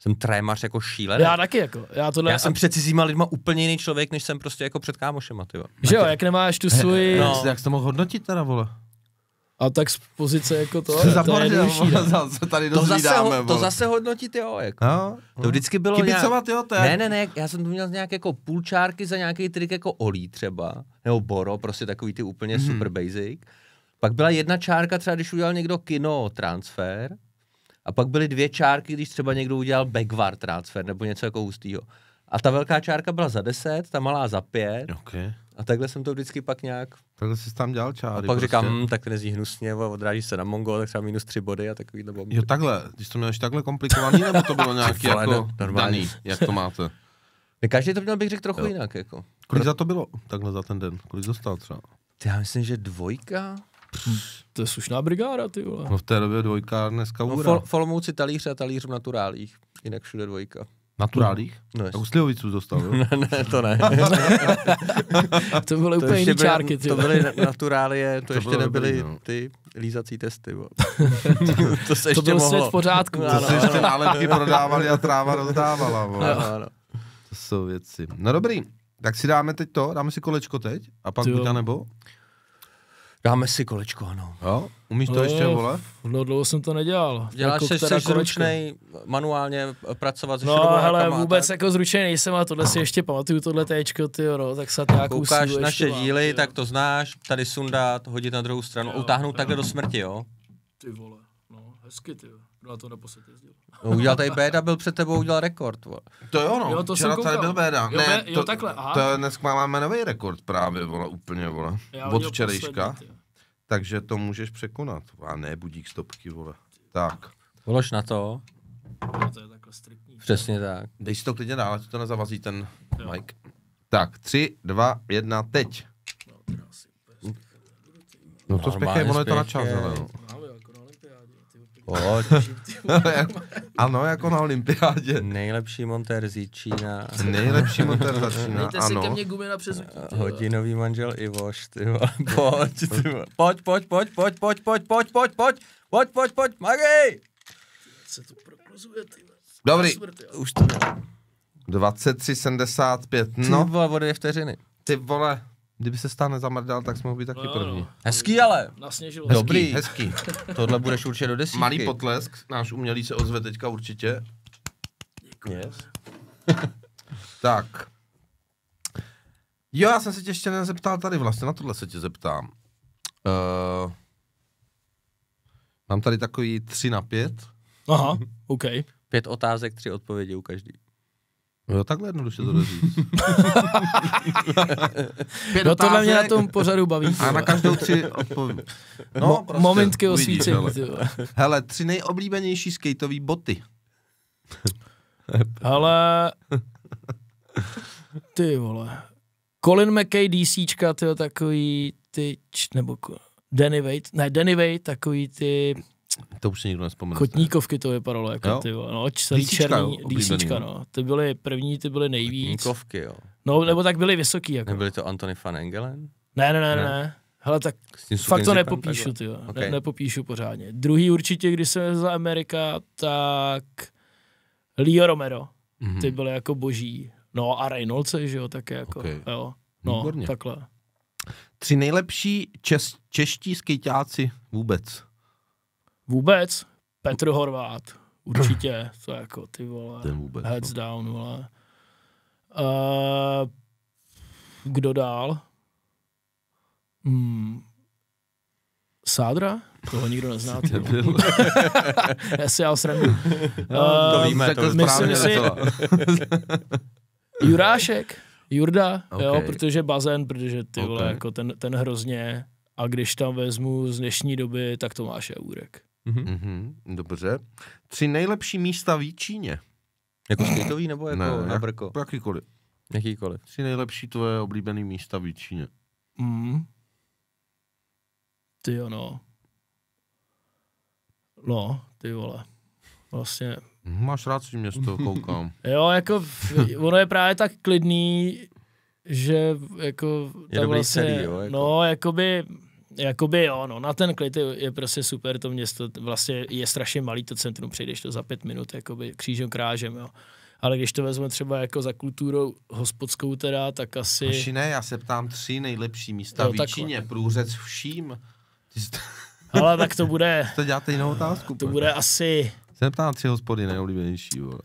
jsem trémař jako šílený. Já taky, jako, já tohle, já jsem před cizíma lidma úplně jiný člověk, než jsem prostě jako před kámošema, ty. že jo, jak nemáš tu svoji, No. Jak, jak jsi to mohl hodnotit teda, vole? a tak z pozice jako to, Jsi to je vole, no. zase tady To zase, ho, to zase hodnotit, jo, jako. No, To vždycky bylo Kibicovat, jo, to je- Ne, ne, ne, já jsem tu měl nějak jako půlčárky za nějaký trik jako Olí třeba, nebo Boro, prostě takový ty úplně Mhm. mm. super basic. Pak byla jedna čárka třeba, když udělal někdo kino transfer, a pak byly dvě čárky, když třeba někdo udělal backvar transfer, nebo něco jako hustýho. A ta velká čárka byla za 10, ta malá za 5, Okay. a takhle jsem to vždycky pak nějak... Takhle jsi tam dělal A čáry. pak prostě. říkám, hm, tak to nezní hnusně, odráží se na Mongo, tak třeba minus 3 body a takovýhle bomby. Jo, takhle. Když to měl takhle komplikovaný, nebo to bylo nějaký vole, jako no, normálně. daný, jak to máte? Ne, Každý to měl bych řekl trochu Jo. jinak, jako. Kolik za to bylo takhle za ten den? Kolik dostal třeba? Ty, Já myslím, že dvojka? To je slušná brigáda, ty vole. No v té době dvojka dneska No, úra. fol, Folomouci talíř a talíř v naturálích. Jinak všude dvojka. Naturálích? No, Tak u Slivovicu dostal, jo? ne, ne, to ne. To byly to úplně jiný čárky, ty to byly na- naturálie, to, To ještě bylo nebyly dobrý, no. ty lízací testy. Bo. to se To ještě byl mohlo. svět v pořádku. No, To ano, se ještě nálepky prodávali a tráva rozdávala. Vole. Ano, ano. To jsou věci. No dobrý, tak si dáme teď to, dáme si kolečko teď a pak buď a nebo. Dáme si kolečko, ano. Jo? Umíš to No, ještě, vole? No dlouho jsem to nedělal. Děláš Jako se, zručnej manuálně pracovat se No šroubovkama hele, a vůbec tak? jako zručený nejsem a tohle si ještě pamatuju, tohle téčko, ty no, tak snad nějakou Koukáš naše ještě mám, díly, jo. tak to znáš, tady sundat, hodit na druhou stranu, Jo, utáhnout jo. takhle do smrti, jo? Ty vole, no hezky ty jo. Kdo na to naposled jezdil? No, udělal tady Béda, byl před tebou, udělal rekord. Vole. To jo, no. Jo, to Včera jsem tady byl Béda. Jo, ne, jo, to, takhle, aha. To dneska máme nový rekord právě, vole, úplně, vole. Já Od včerejška. jo. Takže to můžeš překonat. A ne budík stopky, vole. Tak. Volož na to. No, to je takhle. Jako striktní. Přesně tak. Dej si to klidně dál, ať to nezavazí ten Mike. Tak, tři, dva, jedna, teď. No, No to Normálně spěchej, ono je to na čas, ale no. Pojď. Ano, jako na olympiádě. Nejlepší montér z Čína. Nejlepší montér začíná, Dejte si ke ano. mně gumy na přezutí. ty. Hodinový manžel Ivoš, ty vole. Pojď, ty vole. Pojď, pojď, pojď, pojď, pojď, pojď, pojď, pojď, pojď, pojď, pojď, pojď, Magej! Se to proprozuje, ty vole. Dobrý. Už to 23,75, No. no. vole, o dvě vteřiny. Ty vole, kdyby se stál nezamrdal, tak jsme mohli být taky No, první. no. Hezký ale. Nasněžilo. Hezký, Dobrý. hezký. Tohle budeš určitě do desítky. Malý potlesk, náš umělý se ozve teďka určitě. Yes. Tak. Jo, já jsem se tě ještě nezeptal tady vlastně, na tohle se tě zeptám. Uh, mám tady takový 3 na 5. Aha, OK. Pět otázek, tři odpovědi u každý. Jo, takhle jednoduše to jde říct. No tohle mě na tom pořadu baví. A na každou tři odpovím. No, Mo- prostě, momentky osvícení. hele. Hele, tři nejoblíbenější skateové boty. Ale ty vole. Colin McKay DCčka, ty takový ty, č, nebo Danny Wade, ne Danny Wade, takový ty To už si nikdo nespomene. kotníkovky to vypadalo jako Jo? ty no, DCčka, černý, DCčka, no. no. Ty byly první, ty byly nejvíc. Níkovky, jo. No, nebo tak byly vysoký, jako. Nebyly to Antony van Engelen? Ne, ne, ne, Ne. ne. Hele, tak fakt to nepopíšu, ty jo. Ok. Ne, nepopíšu pořádně. Druhý určitě, když jsem za Amerika, tak Leo Romero. Mhm. Ty byly jako boží. No a Reynolds, že jo, také jako, Ok. jo. No, Výborně. takhle. Tři nejlepší čes, čeští skejťáci vůbec. Vůbec Petr Horvát, určitě, to jako ty vole, Ten vůbec. heads no. down, vole. Uh, kdo dál? Hmm. Sádra? Toho nikdo nezná. Já si já srandu. No, to Eh, víme, to myslím správně si-. Jurášek, Jurda, Ok. jo, protože bazén, protože ty vole, Ok. jako ten, ten hrozně. A když tam vezmu z dnešní doby, tak to máš Eurek. Mhm, dobře. Tři nejlepší místa v Číně. Jako skateový nebo jako Ne, na jak- brko? Jakýkoliv. Jakýkoliv. Tři nejlepší tvoje oblíbený místa v Číně. Mm. Ty jo, no. No, ty vole. Vlastně, Máš rád svý město, koukám. jo, jako, ono je právě tak klidný, že jako Je tam dobrý vlastně, celý, jo, jako. no, jakoby, jakoby jo, no, na ten klid je, je prostě super to město, vlastně je strašně malý to centrum, přejdeš to za pět minut, jakoby křížem krážem, jo. Ale když to vezme třeba jako za kulturou hospodskou teda, tak asi... Hoši ne, já se ptám tři nejlepší místa Jo, v. Číně. Průřez vším. Jste, Ale tak to bude, to děláte jinou otázku. to bude asi... Se ptám tři hospody nejoblíbenější. Vole.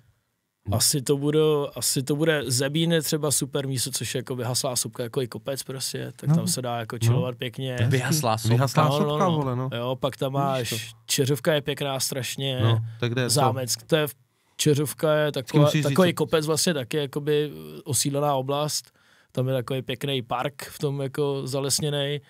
Asi to, budou, asi to bude Zebín je třeba super místo, což je jako vyhaslá sopka, jako i kopec prostě, tak No. tam se dá jako chillovat pěkně. Vyhaslá sopka. Vyhaslá No, no, sopka, no. vole, no. Jo, pak tam máš, Čeřovka je pěkná strašně, No, tak kde je to? Zámec, to je v Čeřovka je taková, říct, takový co- kopec vlastně taky jakoby osídlená oblast, tam je takový pěkný park v tom jako zalesněný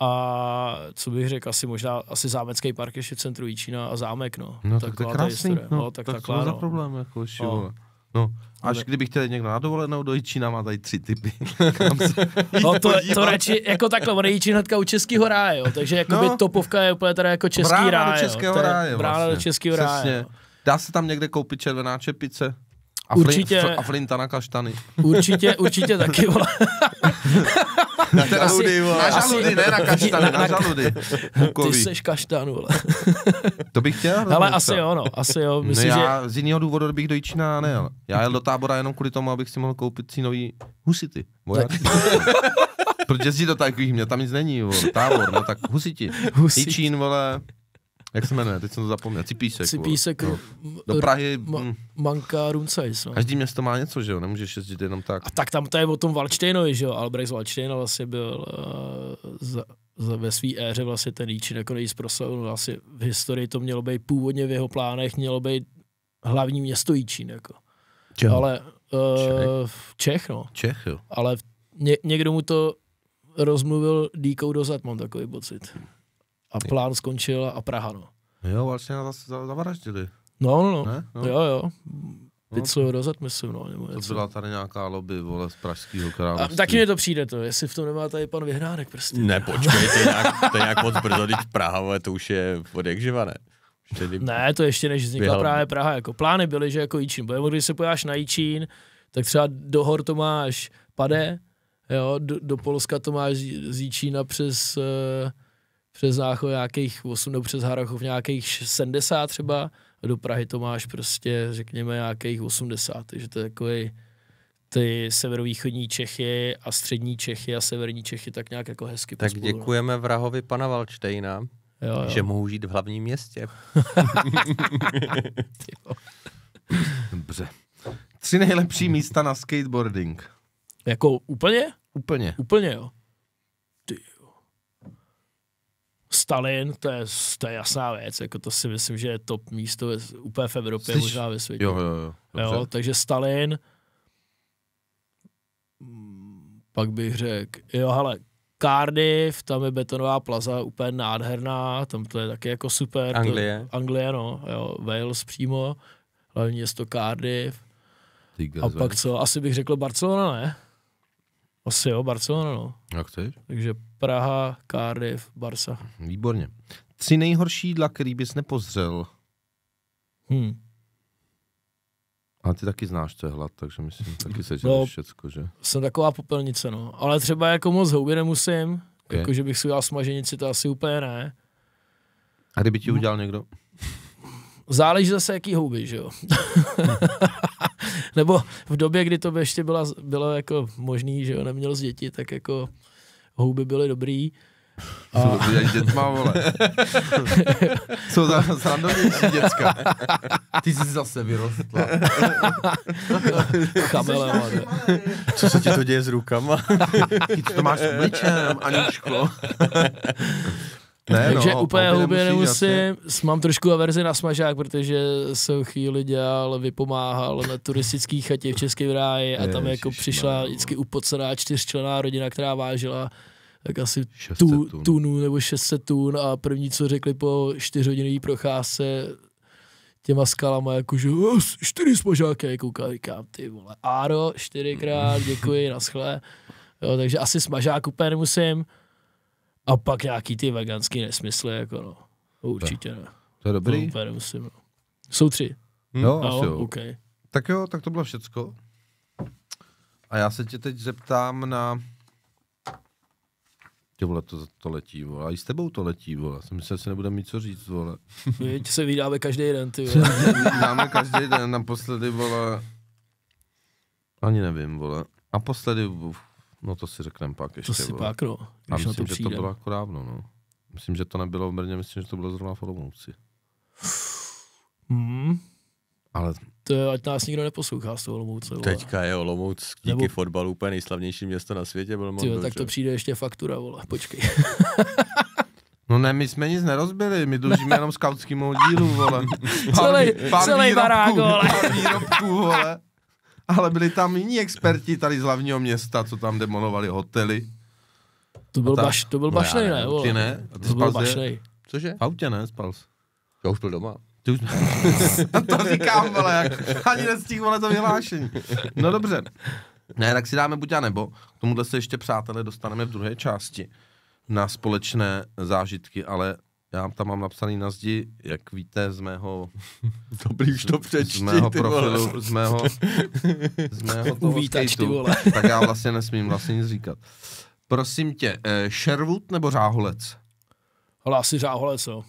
a co bych řekl, asi možná, asi zámecký park ještě v centru Jíčína a zámek, no. No tak to je krásný. No, no, tak, tak takhle, co za no. problém, jako ještě, No. No, až Ale- kdyby chtěl někdo na dovolenou do Jičína, má tady tři typy. No to, to radši, jako takhle, on je hnedka u Českého ráje, jo, takže jakoby No. topovka je úplně teda jako Český Brána ráj, do Českého to je ráje Brána vlastně. do Českého ráje. Dá se tam někde koupit červená čepice? A Určitě. Flin, a flinta na kaštany. Určitě, určitě taky, vole. Na žaludy, vole. Na žaludy, ne na kaštany, na- na, na- žaludy. Ty Bukový. seš kaštan, vole. To bych chtěl. Ale asi jo, no, asi jo, No myslím, že... já z jiného důvodu bych do Jičína nejel. Já jel do tábora jenom kvůli tomu, abych si mohl koupit si nový husity. Proč jezdí do takových mě, tam nic není, vole. tábor, no tak husiti. Husiti. Jičín, vole, jak se jmenuje, teď jsem to zapomněl, Cipísek. Si vole. písek, No. m- Do Prahy, ma- hm, Manka Runcajs, no. každý město má něco, že jo, nemůžeš jezdit jenom tak. A tak tam to je o tom Valštejnovi, že jo, Albrecht z Valštejna vlastně byl uh, za, za, ve své éře vlastně ten Jíčín jako nejvíc proslavil, vlastně v historii to mělo být původně v jeho plánech, mělo být hlavní město Jíčín, jako. Jo. Ale uh, Čech, no. Čech, jo. Ale ně, někdo mu to rozmluvil díkou dozad, mám takový pocit. A plán skončil a Praha, no. Jo, vlastně nás zavraždili. No, no, no. Ne? No. Jo, jo. Piclu rozet, myslím, no. Nebo To něco. byla tady nějaká lobby, vole, z pražského A království. taky mi to přijde to, jestli v tom nemá tady pan Vyhnánek prostě. Ne, počkej, to je nějak, to je nějak moc brzo, teď Praha, ale to už je od jak živa, ne? Kdy- Ne, to ještě než vznikla Běhal- právě Praha. Jako plány byly, že jako Jičín. Bo když se pojáš na Jičín, tak třeba do hor to máš pade, jo, do, do Polska to máš z z Jičína přes, uh, přes Záchov nějakých 8 nebo přes Harachov nějakých 70 třeba a do Prahy to máš prostě, řekněme, nějakých 80, takže to je takový ty severovýchodní Čechy a střední Čechy a severní Čechy tak nějak jako hezky Tak pospolu, děkujeme vrahovi pana Valčtejna, Jo, jo. že mohou žít v hlavním městě. Dobře. Tři nejlepší místa na skateboarding. Jako úplně? Úplně. Úplně jo. Ty jo. Stalin, to je, to je jasná věc, jako to si myslím, že je top místo ve, úplně v Evropě, Jsi- možná ve světě. Jo, jo, jo. Dobře. jo takže Stalin, Mm, pak bych řekl, jo, hele, Cardiff, tam je betonová plaza, úplně nádherná, tam to je taky jako super. Anglie. To, Anglie, no, jo, Wales přímo, hlavní město Cardiff. Ty A pak co, asi bych řekl Barcelona, ne? Asi jo, Barcelona, no. Jak chceš? Takže Praha, Cardiff, Barca. Výborně. Tři nejhorší jídla, který bys nepozřel. Hm. A ty taky znáš, co je hlad, takže myslím, taky se No. všecko, že? Jsem taková popelnice, no. Ale třeba jako moc houby nemusím. Ok. Okay. Jako, že bych si udělal smaženici, to asi úplně ne. A kdyby ti udělal někdo? Záleží zase, jaký houby, že jo. Nebo v době, kdy to by ještě byla, bylo jako možný, že jo, neměl z děti, tak jako houby byly dobrý. A... To jak dětma, vole. Jsou za srandovnější děcka. Ty jsi zase vyrostla. Chameleon. Co se ti to děje s rukama? Ty to máš obličem, Aničko. Ne, Takže no, úplně nemusíš nemusím. asi. Mám trošku averzi na smažák, protože jsem chvíli dělal, vypomáhal na turistický chatě v České ráji a tam jako Ježišmarja. přišla vždycky upocená čtyřčlená rodina, která vážila tak asi 600 tu, tun. tunu nebo 600 tun a první, co řekli po čtyřhodinový procházce těma skalama, jakože "O, s- čtyři smažáky, já koukám, říkám, ty vole, áro, čtyřikrát, děkuji, naschle. Jo, takže asi smažák úplně nemusím. A pak nějaký ty veganský nesmysly, jako no. Určitě ne. To je To dobrý? úplně nemusím, no. Jsou tři. Jo, No, asi jo. OK. Tak jo, tak to bylo všecko. A já se tě teď zeptám na... Ty vole, to, to letí, vole. A i s tebou to letí, vole. Jsem myslel, že si nebudeme mít co říct, vole. My se vydáme každý den, ty vole. Máme každý den, naposledy, vole... Ani nevím, vole. Naposledy, uf, no to si řekneme pak ještě, To si vole. pak, no. A Když myslím, to že to bylo jako dávno, no. Myslím, že to nebylo v Brně, myslím, že to bylo zrovna v Olomouci. Hmm. Ale To je, ať nás nikdo neposlouchá z toho Olomouce. vole. Teďka je Olomouc díky Nebo- fotbalu úplně nejslavnější město na světě. Byl Tyjo, tak to přijde ještě faktura, vole. Počkej. No ne, my jsme nic nerozbili, my dlužíme jenom skautskému dílu, vole. Celej- vý- celej barák, vole. Pár výrobků, vole. Ale byli tam jiní experti tady z hlavního města, co tam demonovali hotely. To byl, tak- baš, to byl No bašnej, ne, ne? ty vole. ne? A ty To byl bašnej. Cože? V autě, ne? Spal jsi. Já už byl doma. Ty už... to říkám, vole, jak ani nestihl, vole, to vyhlášení. No dobře. Ne, tak si dáme buď a nebo. K tomuhle se ještě, přátelé, dostaneme v druhé části na společné zážitky, ale já tam mám napsaný na zdi, jak víte, z mého, Dobrý, už to z přečti, mého ty vole. profilu, z mého, z mého toho Uvítač, ty skateu. vole. tak já vlastně nesmím vlastně nic říkat. Prosím tě, eh, Sherwood nebo Řáholec? Ale asi řáholec, jo.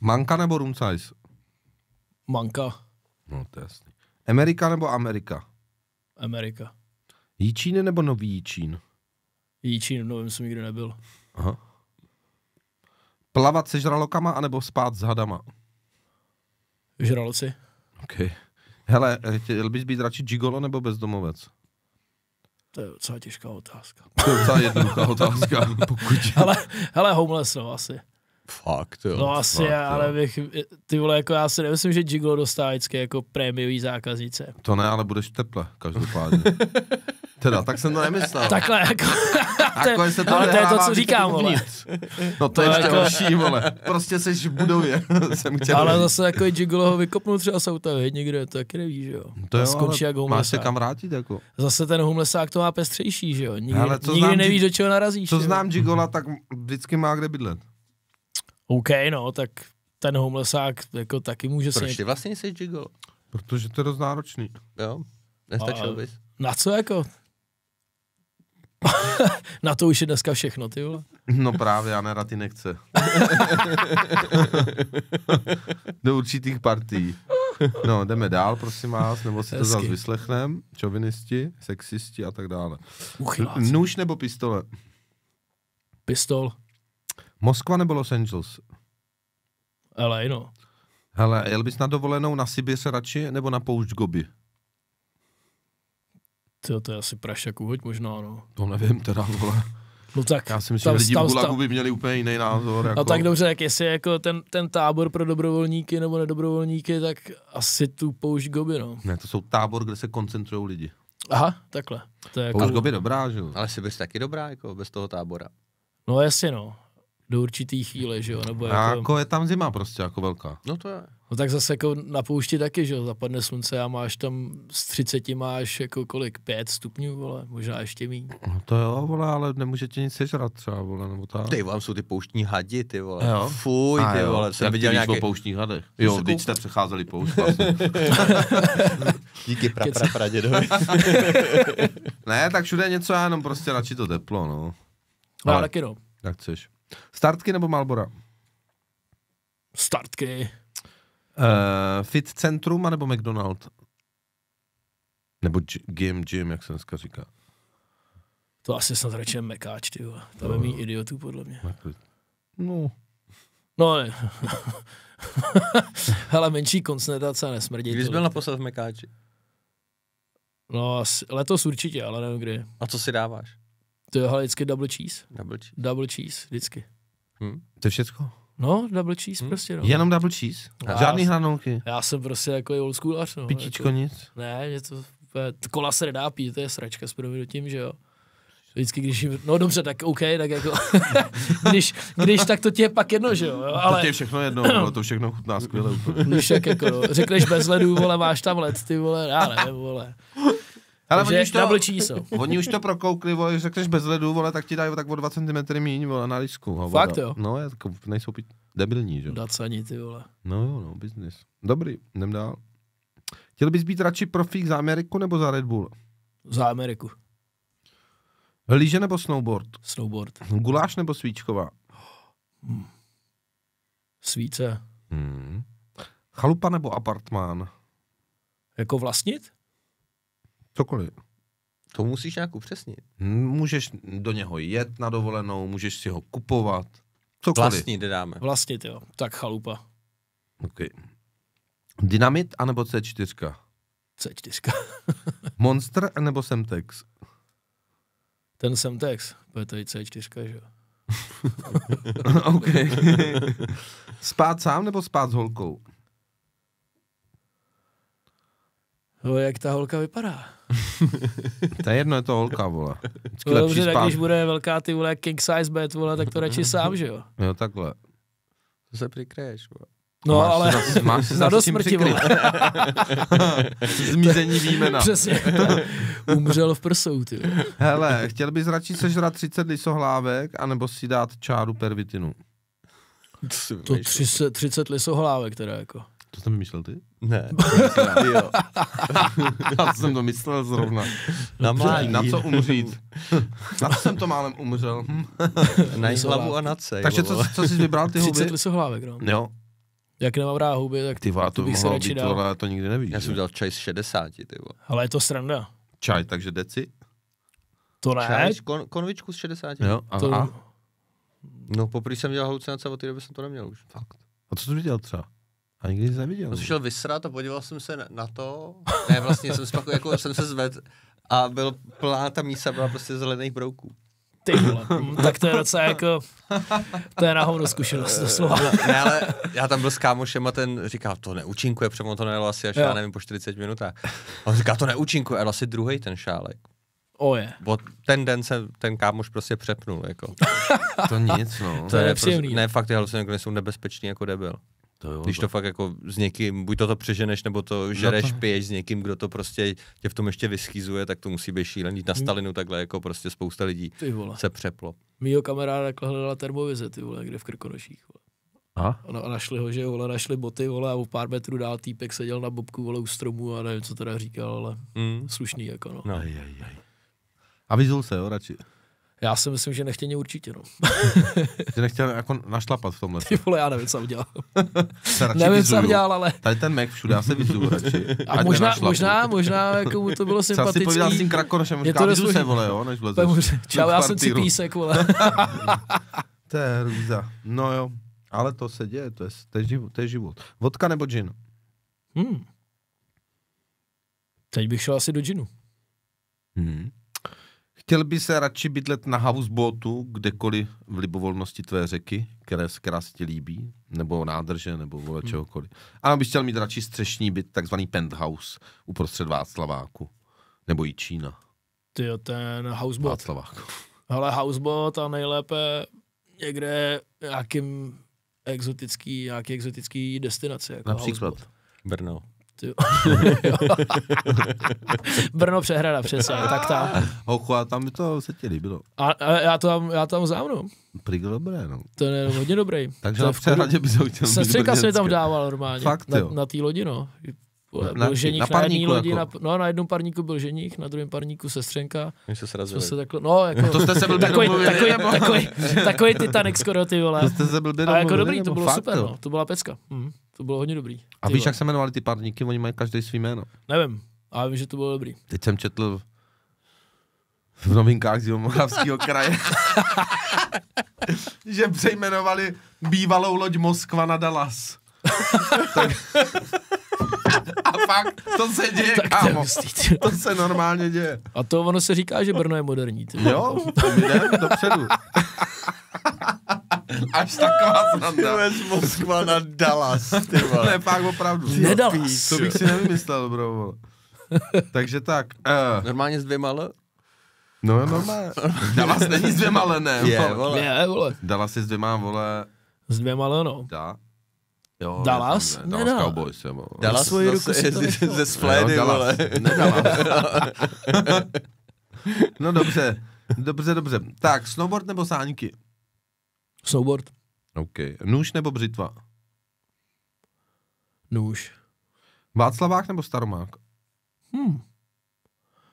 Manka nebo room size? Manka. No, to je jasný. Amerika nebo Amerika? Amerika. Jíčín nebo Nový Jíčín? Jíčín, no, jsem nikdy nebyl. Aha. Plavat se žralokama anebo spát s hadama? Žraloci. OK. Hele, eh, chtěl bys být radši gigolo nebo bezdomovec? To je docela těžká otázka. To je docela jednoduchá otázka. Pokud... hele, hele, homeless, no, asi. Fakt, jo. No asi, fakt, já, jo. ale bych, ty vole, jako já si nemyslím, že Gigolo dostává vždycky jako prémiový zákaznice. To ne, ale budeš v teple, každopádně. Teda, tak jsem to nemyslel. Takhle, jako, to, Takhle se to ale to je to, co říkám, vole. No to je To ještě jako- horší, vole. Prostě seš v budově. jsem chtěl Ale zase jako Gigolo ho vykopnul třeba z auta, viď, někde, to taky nevíš, že jo. to A jo, skončí jak ale máš se kam vrátit, jako. Zase ten homelessák to má pestřejší, že jo. Nikdy, Ale co nikdy znám nevíš, do čeho narazíš. Co znám Gigola, tak vždycky má kde bydlet. OK, no, tak ten homelessák jako taky může se... Proč ty vlastně jsi gigolo? Protože to je dost náročný. Jo? Nestačil bys? Na co jako? Na to už je dneska všechno, ty vole. No právě, a nerad ty nechce. Do určitých partí. No, jdeme dál, prosím vás, nebo si to Hezky. zase vyslechnem. Čovinisti, sexisti a tak dále. Uchyláci. Nůž nebo pistole? Pistol. Moskva nebo Los Angeles? LA, no. Hele, jel bys na dovolenou na Sibiř radši, nebo na poušť Gobi? To, to je asi prašak uhoď možná, no. To nevím teda, vole. No tak, Já si myslím, tam- že lidi v tam- Gulagu tam- by měli úplně jiný názor. Jako... No tak dobře, tak jestli je jako ten, ten tábor pro dobrovolníky nebo nedobrovolníky, tak asi tu poušť Gobi, no. Ne, to jsou tábor, kde se koncentrují lidi. Aha, takhle. To je jako, Gobi dobrá, že jo? Ale Sibiř taky dobrá, jako bez toho tábora. no jasně, no. Do určitý chvíle, že jo, nebo A jako, jako je tam zima prostě, jako velká. No to je. No tak zase jako na poušti taky, že jo, zapadne slunce a máš tam z 30 máš jako kolik, 5 stupňů, vole, možná ještě méně. No to jo, vole, ale nemůže tě nic sežrat třeba, vole, nebo tak. Ty vole, tam jsou ty pouštní hadi, ty vole. Jo. Fuj, A ty jo, vole. Jsem jak viděl o pouštních hadech. Ty Jo, se teď kou- jste přecházeli poušť vlastně. Díky pra, pra, pradědovi. ne, tak všude je něco, já jenom prostě radši to teplo, no. No Ale- ale... taky no. Jak chceš. Startky nebo Malbora? Startky. Uh, fit Centrum anebo McDonald? Nebo Gym, Gym, jak se dneska říká. To asi snad radši mekáč, ty vole. To je mý idiotů, podle mě. No. No ne. Hele, menší koncentrace a nesmrdí. Když byl naposled v Mekáči. No, asi, letos určitě, ale nevím kdy. A co si dáváš? To je hele, vždycky double cheese. Double cheese. Double cheese, vždycky. Hm? To je všecko? No, double cheese Hm. prostě, no. Jenom double cheese? Já- Žádný hranolky? Já jsem prostě jako old schoolař, no. Pitíčko jako, nic? Ne, je to, kola se nedá pít, to je sračka s prominutím, že jo. Vždycky, když jim, no dobře, tak OK, tak jako, když, když, tak to ti je pak jedno, že jo, Ale... ale To je všechno jedno, vole, to všechno chutná skvěle úplně. když tak jako, no, řekneš bez ledu, vole, máš tam led, ty vole, já nevím, vole. Ale oni už, to, no. oni už to prokoukli, vole, když řekneš bez ledu, vole, tak ti dají tak o 2 cm míň, vole, na disku. ho, Fakt, voda. jo? No, je, jako, nejsou pít debilní, že jo. Dacani, ty vole. No jo, no, business. Dobrý, jdem dál. Chtěl bys být radši profík za Ameriku nebo za Red Bull? Za Ameriku. Líže nebo snowboard? Snowboard. Guláš nebo svíčková? Svíce. Hmm. Chalupa nebo apartmán? Jako vlastnit? Cokoliv. To musíš nějak upřesnit. Můžeš do něho jet na dovolenou, můžeš si ho kupovat. Cokoliv. Vlastní, kde dáme. Vlastnit, jo. Tak chalupa. Okay. Dynamit anebo C4? C4. Monster nebo Semtex? Ten. Bude to i C4, že jo. OK. spát sám nebo spát s holkou? No, jak ta holka vypadá. To je jedno, je to holka, vole. Vždycky No, lepší dobře, tak spát. když bude velká ty vole king size bed, vole, tak to radši sám, že jo. Jo, takhle. To se přikryješ. vole. No, máš ale Si zas, máš si na do smrti, vole. Zmizení výjmena. Přesně. Umřel v prsou, ty. vole. Hele, chtěl bys radši sežrat 30 lisohlávek, anebo si dát čáru pervitinu? To, si To vymýšlel. 30, 30 lisohlávek teda jako. To jsem vymyslel ty? Ne. jo. Já jsem to myslel zrovna. Na mládí. Na co umřít? Na co jsem to málem umřel? Hm. Na hlavu a na cej. Takže co, co jsi vybral ty 30 huby? lisohlávek, no. Jo, Jak nemám rád houby, tak ty vole, to by bych se mohlo radši být, dal. to nikdy nevíš. Já jsem udělal čaj z 60, ty vole. Ale je to sranda. Čaj, takže deci? To ne. Čaj, z kon, konvičku z 60. Jo, a, To, a? No poprvé jsem dělal halucinace, od té doby jsem to neměl už. Fakt. A co jsi viděl třeba? A nikdy jsi neviděl. Jsem šel vysrat a podíval jsem se na, to. Ne, vlastně jsem, pak, jako, jsem se zvedl a byl plná ta mísa byla prostě zelených brouků. ty vole. Hm, tak to je docela jako, to je na hovno zkušenost, doslova. Ne, ale já tam byl s kámošem a ten říká, to neúčinkuje, protože on to nejelo asi až, Jo. já nevím, po 40 minutách. A on říká, to neúčinkuje, ale asi druhý ten šálek. O je. Od ten den se ten kámoš prostě přepnul, jako. To nic, no. To je prostě, nepříjemný. ne, fakt ty halucinogeny jsou nebezpečný jako debil. To jo, Když to fakt jako s někým, buď to to přeženeš, nebo to žereš, to- piješ s někým, kdo to prostě tě v tom ještě vyschýzuje, tak to musí být šílený. Na Stalinu takhle jako prostě spousta lidí se přeplo. Mýho kamaráda takhle hledala termovize, ty vole, kde v Krkonoších. Vole. A? A, na- a našli ho, že vole, našli boty, vole, a o pár metrů dál týpek seděl na bobku, vole, u stromu a nevím, co teda říkal, ale Mm. slušný, jako no. No. Aj, aj, aj. A vyzul se, jo, radši. Já si myslím, že nechtěně určitě, no. Že nechtěl jako našlapat v tomhle. Ty vole, já nevím, co udělal. Nevím, co vyzuju. udělal, ale... Tady ten Mac všude, já se vyzuju radši. A možná, možná, možná, jako mu to bylo Třeba si povídal s tím sympatický. krakonošem, Je říká, to vyzu se, vole, jo, než vlezeš. Čau, já jsem cipísek, vole. To je hrůza. No jo, ale to se děje, to je, to je, život, to je život. Vodka nebo gin? Hmm. Teď bych šel asi do džinu. Hmm. Chtěl by se radši bydlet na houseboatu, kdekoliv v libovolnosti tvé řeky, které, která se ti líbí, nebo nádrže, nebo vole čehokoliv. A bys chtěl mít radši střešní byt, takzvaný penthouse, uprostřed Václaváku. Nebo i Čína. Ty jo, ten houseboat. Václaváku. Hele, houseboat a nejlépe někde nějakým exotický, nějaký exotický destinaci. Jako Například. houseboat. Brno. Ty jo. Brno přehrada přesně, tak tak. Hochu, a tam by to se ti líbilo. A, a já, tam, já tam znám, no. Prý dobré, no. To je hodně dobrý. Takže To na přehradě bys ho chtěl Sestřenka se mi tam dával normálně. Fakt, na, jo. na té lodi, no. Na- Byl ženich na na, jedné parníku lodi, jako? na, no na jednom parníku byl ženich, na druhém parníku sestřenka. My se srazili. se takhle, no jako, To jste se blbě takový, domluvili, takový, nebo? takový, takový Titanic skoro ty vole. To jste se blbě A jako dobrý, to bylo fakt, super, jo? no. To byla pecka. Hm, to bylo hodně dobrý. A Ty víš, vole. jak se jmenovali ty parníky? Oni mají každý svý jméno. Nevím, ale vím, že to bylo dobrý. Teď jsem četl v novinkách z Jihomoravského kraje, že přejmenovali bývalou loď Moskva na Dallas. tak... A fakt, to se děje, Tak to kámo. hustý. To se normálně děje. A to ono se říká, že Brno je moderní. Ty. Jo, jdem dopředu. Až taková sranda. z Moskva na Dallas, ty Ne, fakt opravdu. Nedalas. To bych si nevymyslel, bro. vole. Takže tak. Uh, Normálně s dvěma L? no, normálně. Dallas není s dvěma ale ne. Je, vole. vole. Je, vole. Dallas je s dvěma, vole, S dvěma no. dá. Jo, Dallas? ne, Dallas Nedá. Cowboys, jo. vole. Dallas svoji ruku si to ze- nechal. ze Splédy, Jo, vole. Dallas. Ne, Dallas. no dobře, dobře, dobře. Tak, snowboard nebo sáňky? Snowboard. OK. Nůž nebo břitva? Nůž. Václavák nebo Staromák? Hmm.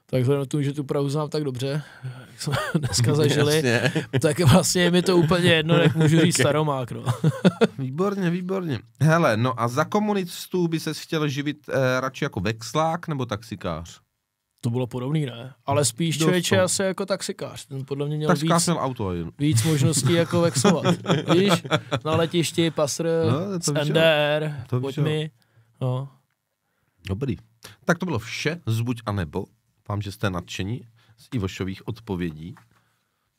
Tak vzhledem k tomu, že tu Prahu znám tak dobře, jak jsme dneska zažili, Jasně. tak vlastně je mi to úplně jedno, jak můžu říct staromák, no. Výborně, výborně. Hele, no a za komunistů by se chtěl živit eh, radši jako vexlák nebo taxikář? To bylo podobný, ne? Ale spíš člověče to. asi jako taxikář. Ten podle mě měl Taxikář víc, měl auto. jen. víc možností jako vexovat. Víš, na letišti, pasr, No, to. NDR, To pojď mi. No. Dobrý. Tak to bylo vše z buď a nebo. Vám, že jste nadšení z Ivošových odpovědí.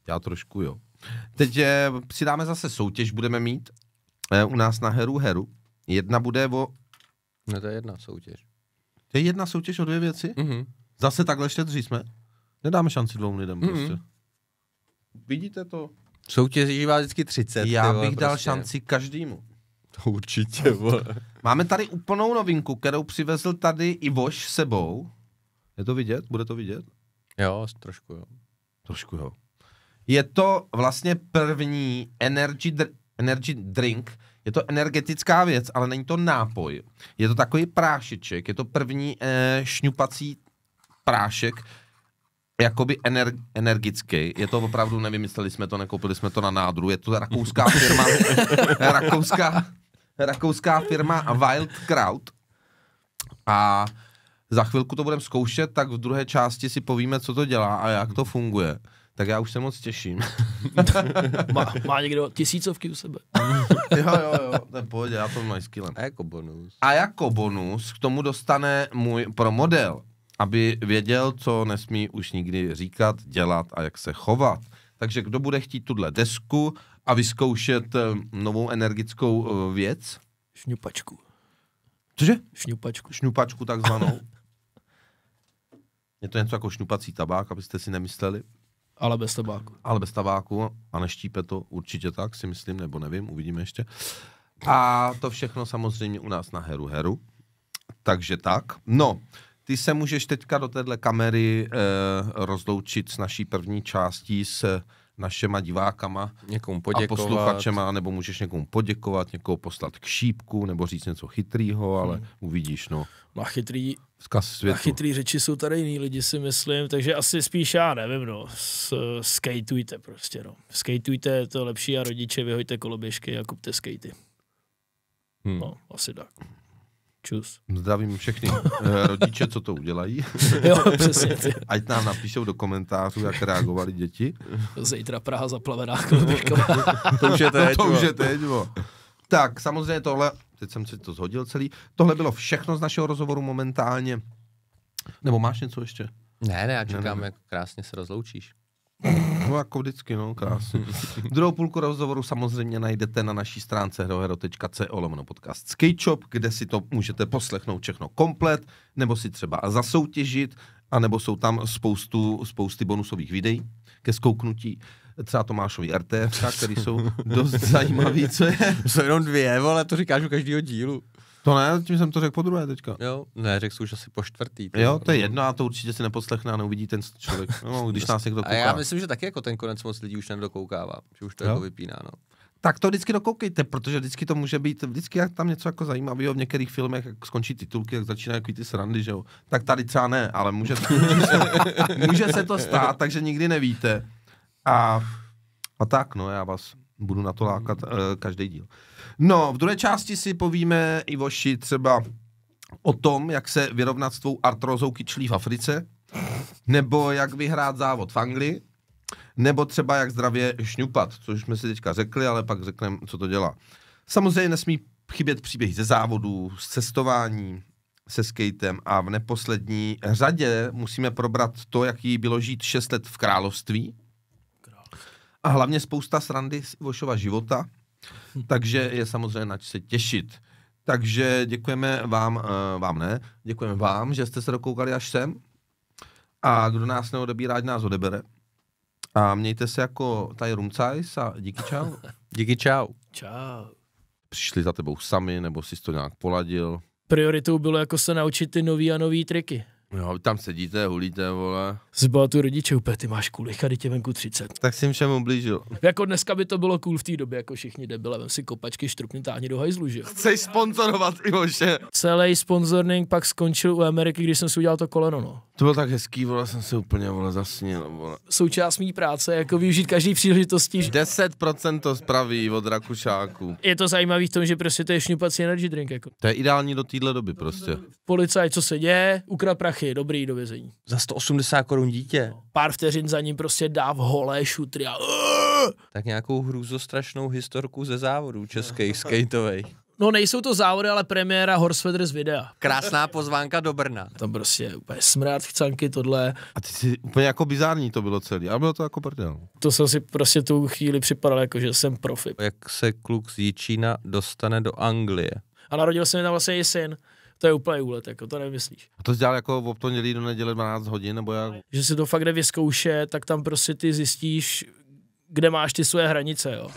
Já trošku jo. Teď eh, přidáme zase soutěž, budeme mít eh, u nás na Heru Heru. Jedna bude o... No to je jedna soutěž. To je jedna soutěž o dvě věci? Mhm. Zase takhle štědří jsme? Nedáme šanci dvou lidem Mhm. prostě. Vidíte to? Soutěž žívá vždycky 30. Já vole, bych dal prostě. šanci každému. To určitě, vole. Máme tady úplnou novinku, kterou přivezl tady Ivoš sebou. Je to vidět? Bude to vidět? Jo, trošku, jo. Trošku jo. Je to vlastně první energy, dr- energy drink, je to energetická věc, ale není to nápoj. Je to takový prášeček, je to první eh, šňupací prášek, jakoby ener- energický. Je to opravdu, nevymysleli jsme to, nekoupili jsme to na nádru, je to rakouská firma, rakouská, rakouská firma Wild Kraut. A za chvilku to budeme zkoušet, tak v druhé části si povíme, co to dělá a jak to funguje. Tak já už se moc těším. Má, má někdo tisícovky u sebe. jo, jo, jo, to je v pohodě, já to mám skillem. A jako bonus. A jako bonus k tomu dostane můj pro model, aby věděl, co nesmí už nikdy říkat, dělat a jak se chovat. Takže kdo bude chtít tuhle desku a vyzkoušet eh, novou energickou eh, věc, Šňupačku. cože? Šňupačku. Šňupačku takzvanou. Je to něco jako šňupací tabák, abyste si nemysleli, Ale bez tabáku. ale bez tabáku a neštípe to určitě tak, si myslím, nebo nevím, uvidíme ještě. A to všechno samozřejmě u nás na Heru Heru. Takže tak. No, ty se můžeš teďka do téhle kamery eh, rozloučit s naší první částí s našima divákama Někomu a poděkovat. posluchačema, nebo můžeš někomu poděkovat, někoho poslat k šípku, nebo říct něco chytrýho, ale uvidíš, no. Na chytrý, Vzkaz na světu. chytrý řeči jsou tady jiný lidi, si myslím, takže asi spíš já nevím, no, s, skateujte prostě, no. Skateujte, je to lepší a rodiče, vyhoďte koloběžky a kupte skatey. Hmm. No, asi tak. Čus. Zdravím všechny eh, rodiče, co to udělají. Jo, přesně. Ty. Ať nám napíšou do komentářů, jak reagovali děti. Zítra Praha zaplavená. To už je No teď, to už je teď, bo. Tak, samozřejmě tohle, teď jsem si to zhodil celý, tohle bylo všechno z našeho rozhovoru momentálně. Nebo máš něco ještě? Ne, ne, já čekám, ne. jak krásně se rozloučíš. No jako vždycky, no, krásně. Druhou půlku rozhovoru samozřejmě najdete na naší stránce hrohero.co lomeno podcast Skateshop, kde si to můžete poslechnout všechno komplet, nebo si třeba zasoutěžit, a nebo jsou tam spoustu, spousty bonusových videí ke zkouknutí. Třeba Tomášovi RTF, který jsou dost zajímavý, co je. Jsou jenom dvě, vole, to říkáš u každého dílu. To ne, tím jsem to řekl po druhé teďka. Jo, ne, řekl jsi už asi po čtvrtý. ty Jo, to je jedno a to určitě si neposlechne a neuvidí ten člověk. No, když nás někdo A já kouká. myslím, že taky jako ten konec moc lidí už nedokoukává, že už to Jo? jako vypíná, no. Tak to vždycky dokoukejte, protože vždycky to může být, vždycky jak tam něco jako zajímavého v některých filmech, jak skončí titulky, jak začínají takový ty srandy, že jo. Tak tady třeba ne, ale může, může, se, může se to stát, takže nikdy nevíte. A, a tak, no, já vás budu na to lákat uh, každý díl. No, v druhé části si povíme, Ivoši, třeba o tom, jak se vyrovnat s tvou artrózou kyčlí v Africe, nebo jak vyhrát závod v Anglii, nebo třeba jak zdravě šňupat, což jsme si teďka řekli, ale pak řekneme, co to dělá. Samozřejmě nesmí chybět příběhy ze závodů, z cestování, se skatem a v neposlední řadě musíme probrat to, jaký bylo žít 6 let v království. A hlavně spousta srandy z Ivošova života, takže je samozřejmě nač se těšit. Takže děkujeme vám, uh, vám ne, děkujeme vám, že jste se dokoukali až sem a kdo nás neodebírá, ať nás odebere. A mějte se jako tady Rumcajs a díky čau. Díky, čau. Čau. Přišli za tebou sami, nebo jsi to nějak poladil. Prioritou bylo jako se naučit ty nový a nový triky. Jo, vy tam sedíte, hulíte, vole. Zbyla tu rodiče úplně, ty máš kulicha, je venku 30. Tak jsem všem ublížil. Jako dneska by to bylo cool v té době, jako všichni debile, vem si kopačky, štrupni, táhni do hajzlu, že. Chceš sponzorovat, Ivoše? Celý sponsorning pak skončil u Ameriky, když jsem si udělal to koleno, no. To bylo tak hezký, vole, jsem se úplně, vole, zasnil, vole. Součást mý práce, je jako využít každý příležitosti. že- 10% to spraví od Rakušáku. Je to zajímavý v tom, že prostě to je šňupací energy drink, jako. To je ideální do téhle doby prostě. Policaj, co se děje, ukrad prachy, dobrý do vězení. Za 180 korun dítě. Pár vteřin za ním prostě dá v holé šutry a Tak nějakou hrůzostrašnou historku ze závodů českých skateových. No nejsou to závody, ale premiéra Horsfeder z videa. Krásná pozvánka do Brna. Tam prostě úplně smrát chcanky, tohle. A ty si úplně jako bizární to bylo celý, ale bylo to jako prdel. To jsem si prostě tu chvíli připadal jako, že jsem profi. Jak se kluk z Jíčína dostane do Anglie. A narodil se mi tam vlastně i syn. To je úplně úlet, jako to nemyslíš. A to jsi dělal jako v pondělí do neděle 12 hodin, nebo jak? Že si to fakt jde vyzkoušet, tak tam prostě ty zjistíš, kde máš ty své hranice, jo.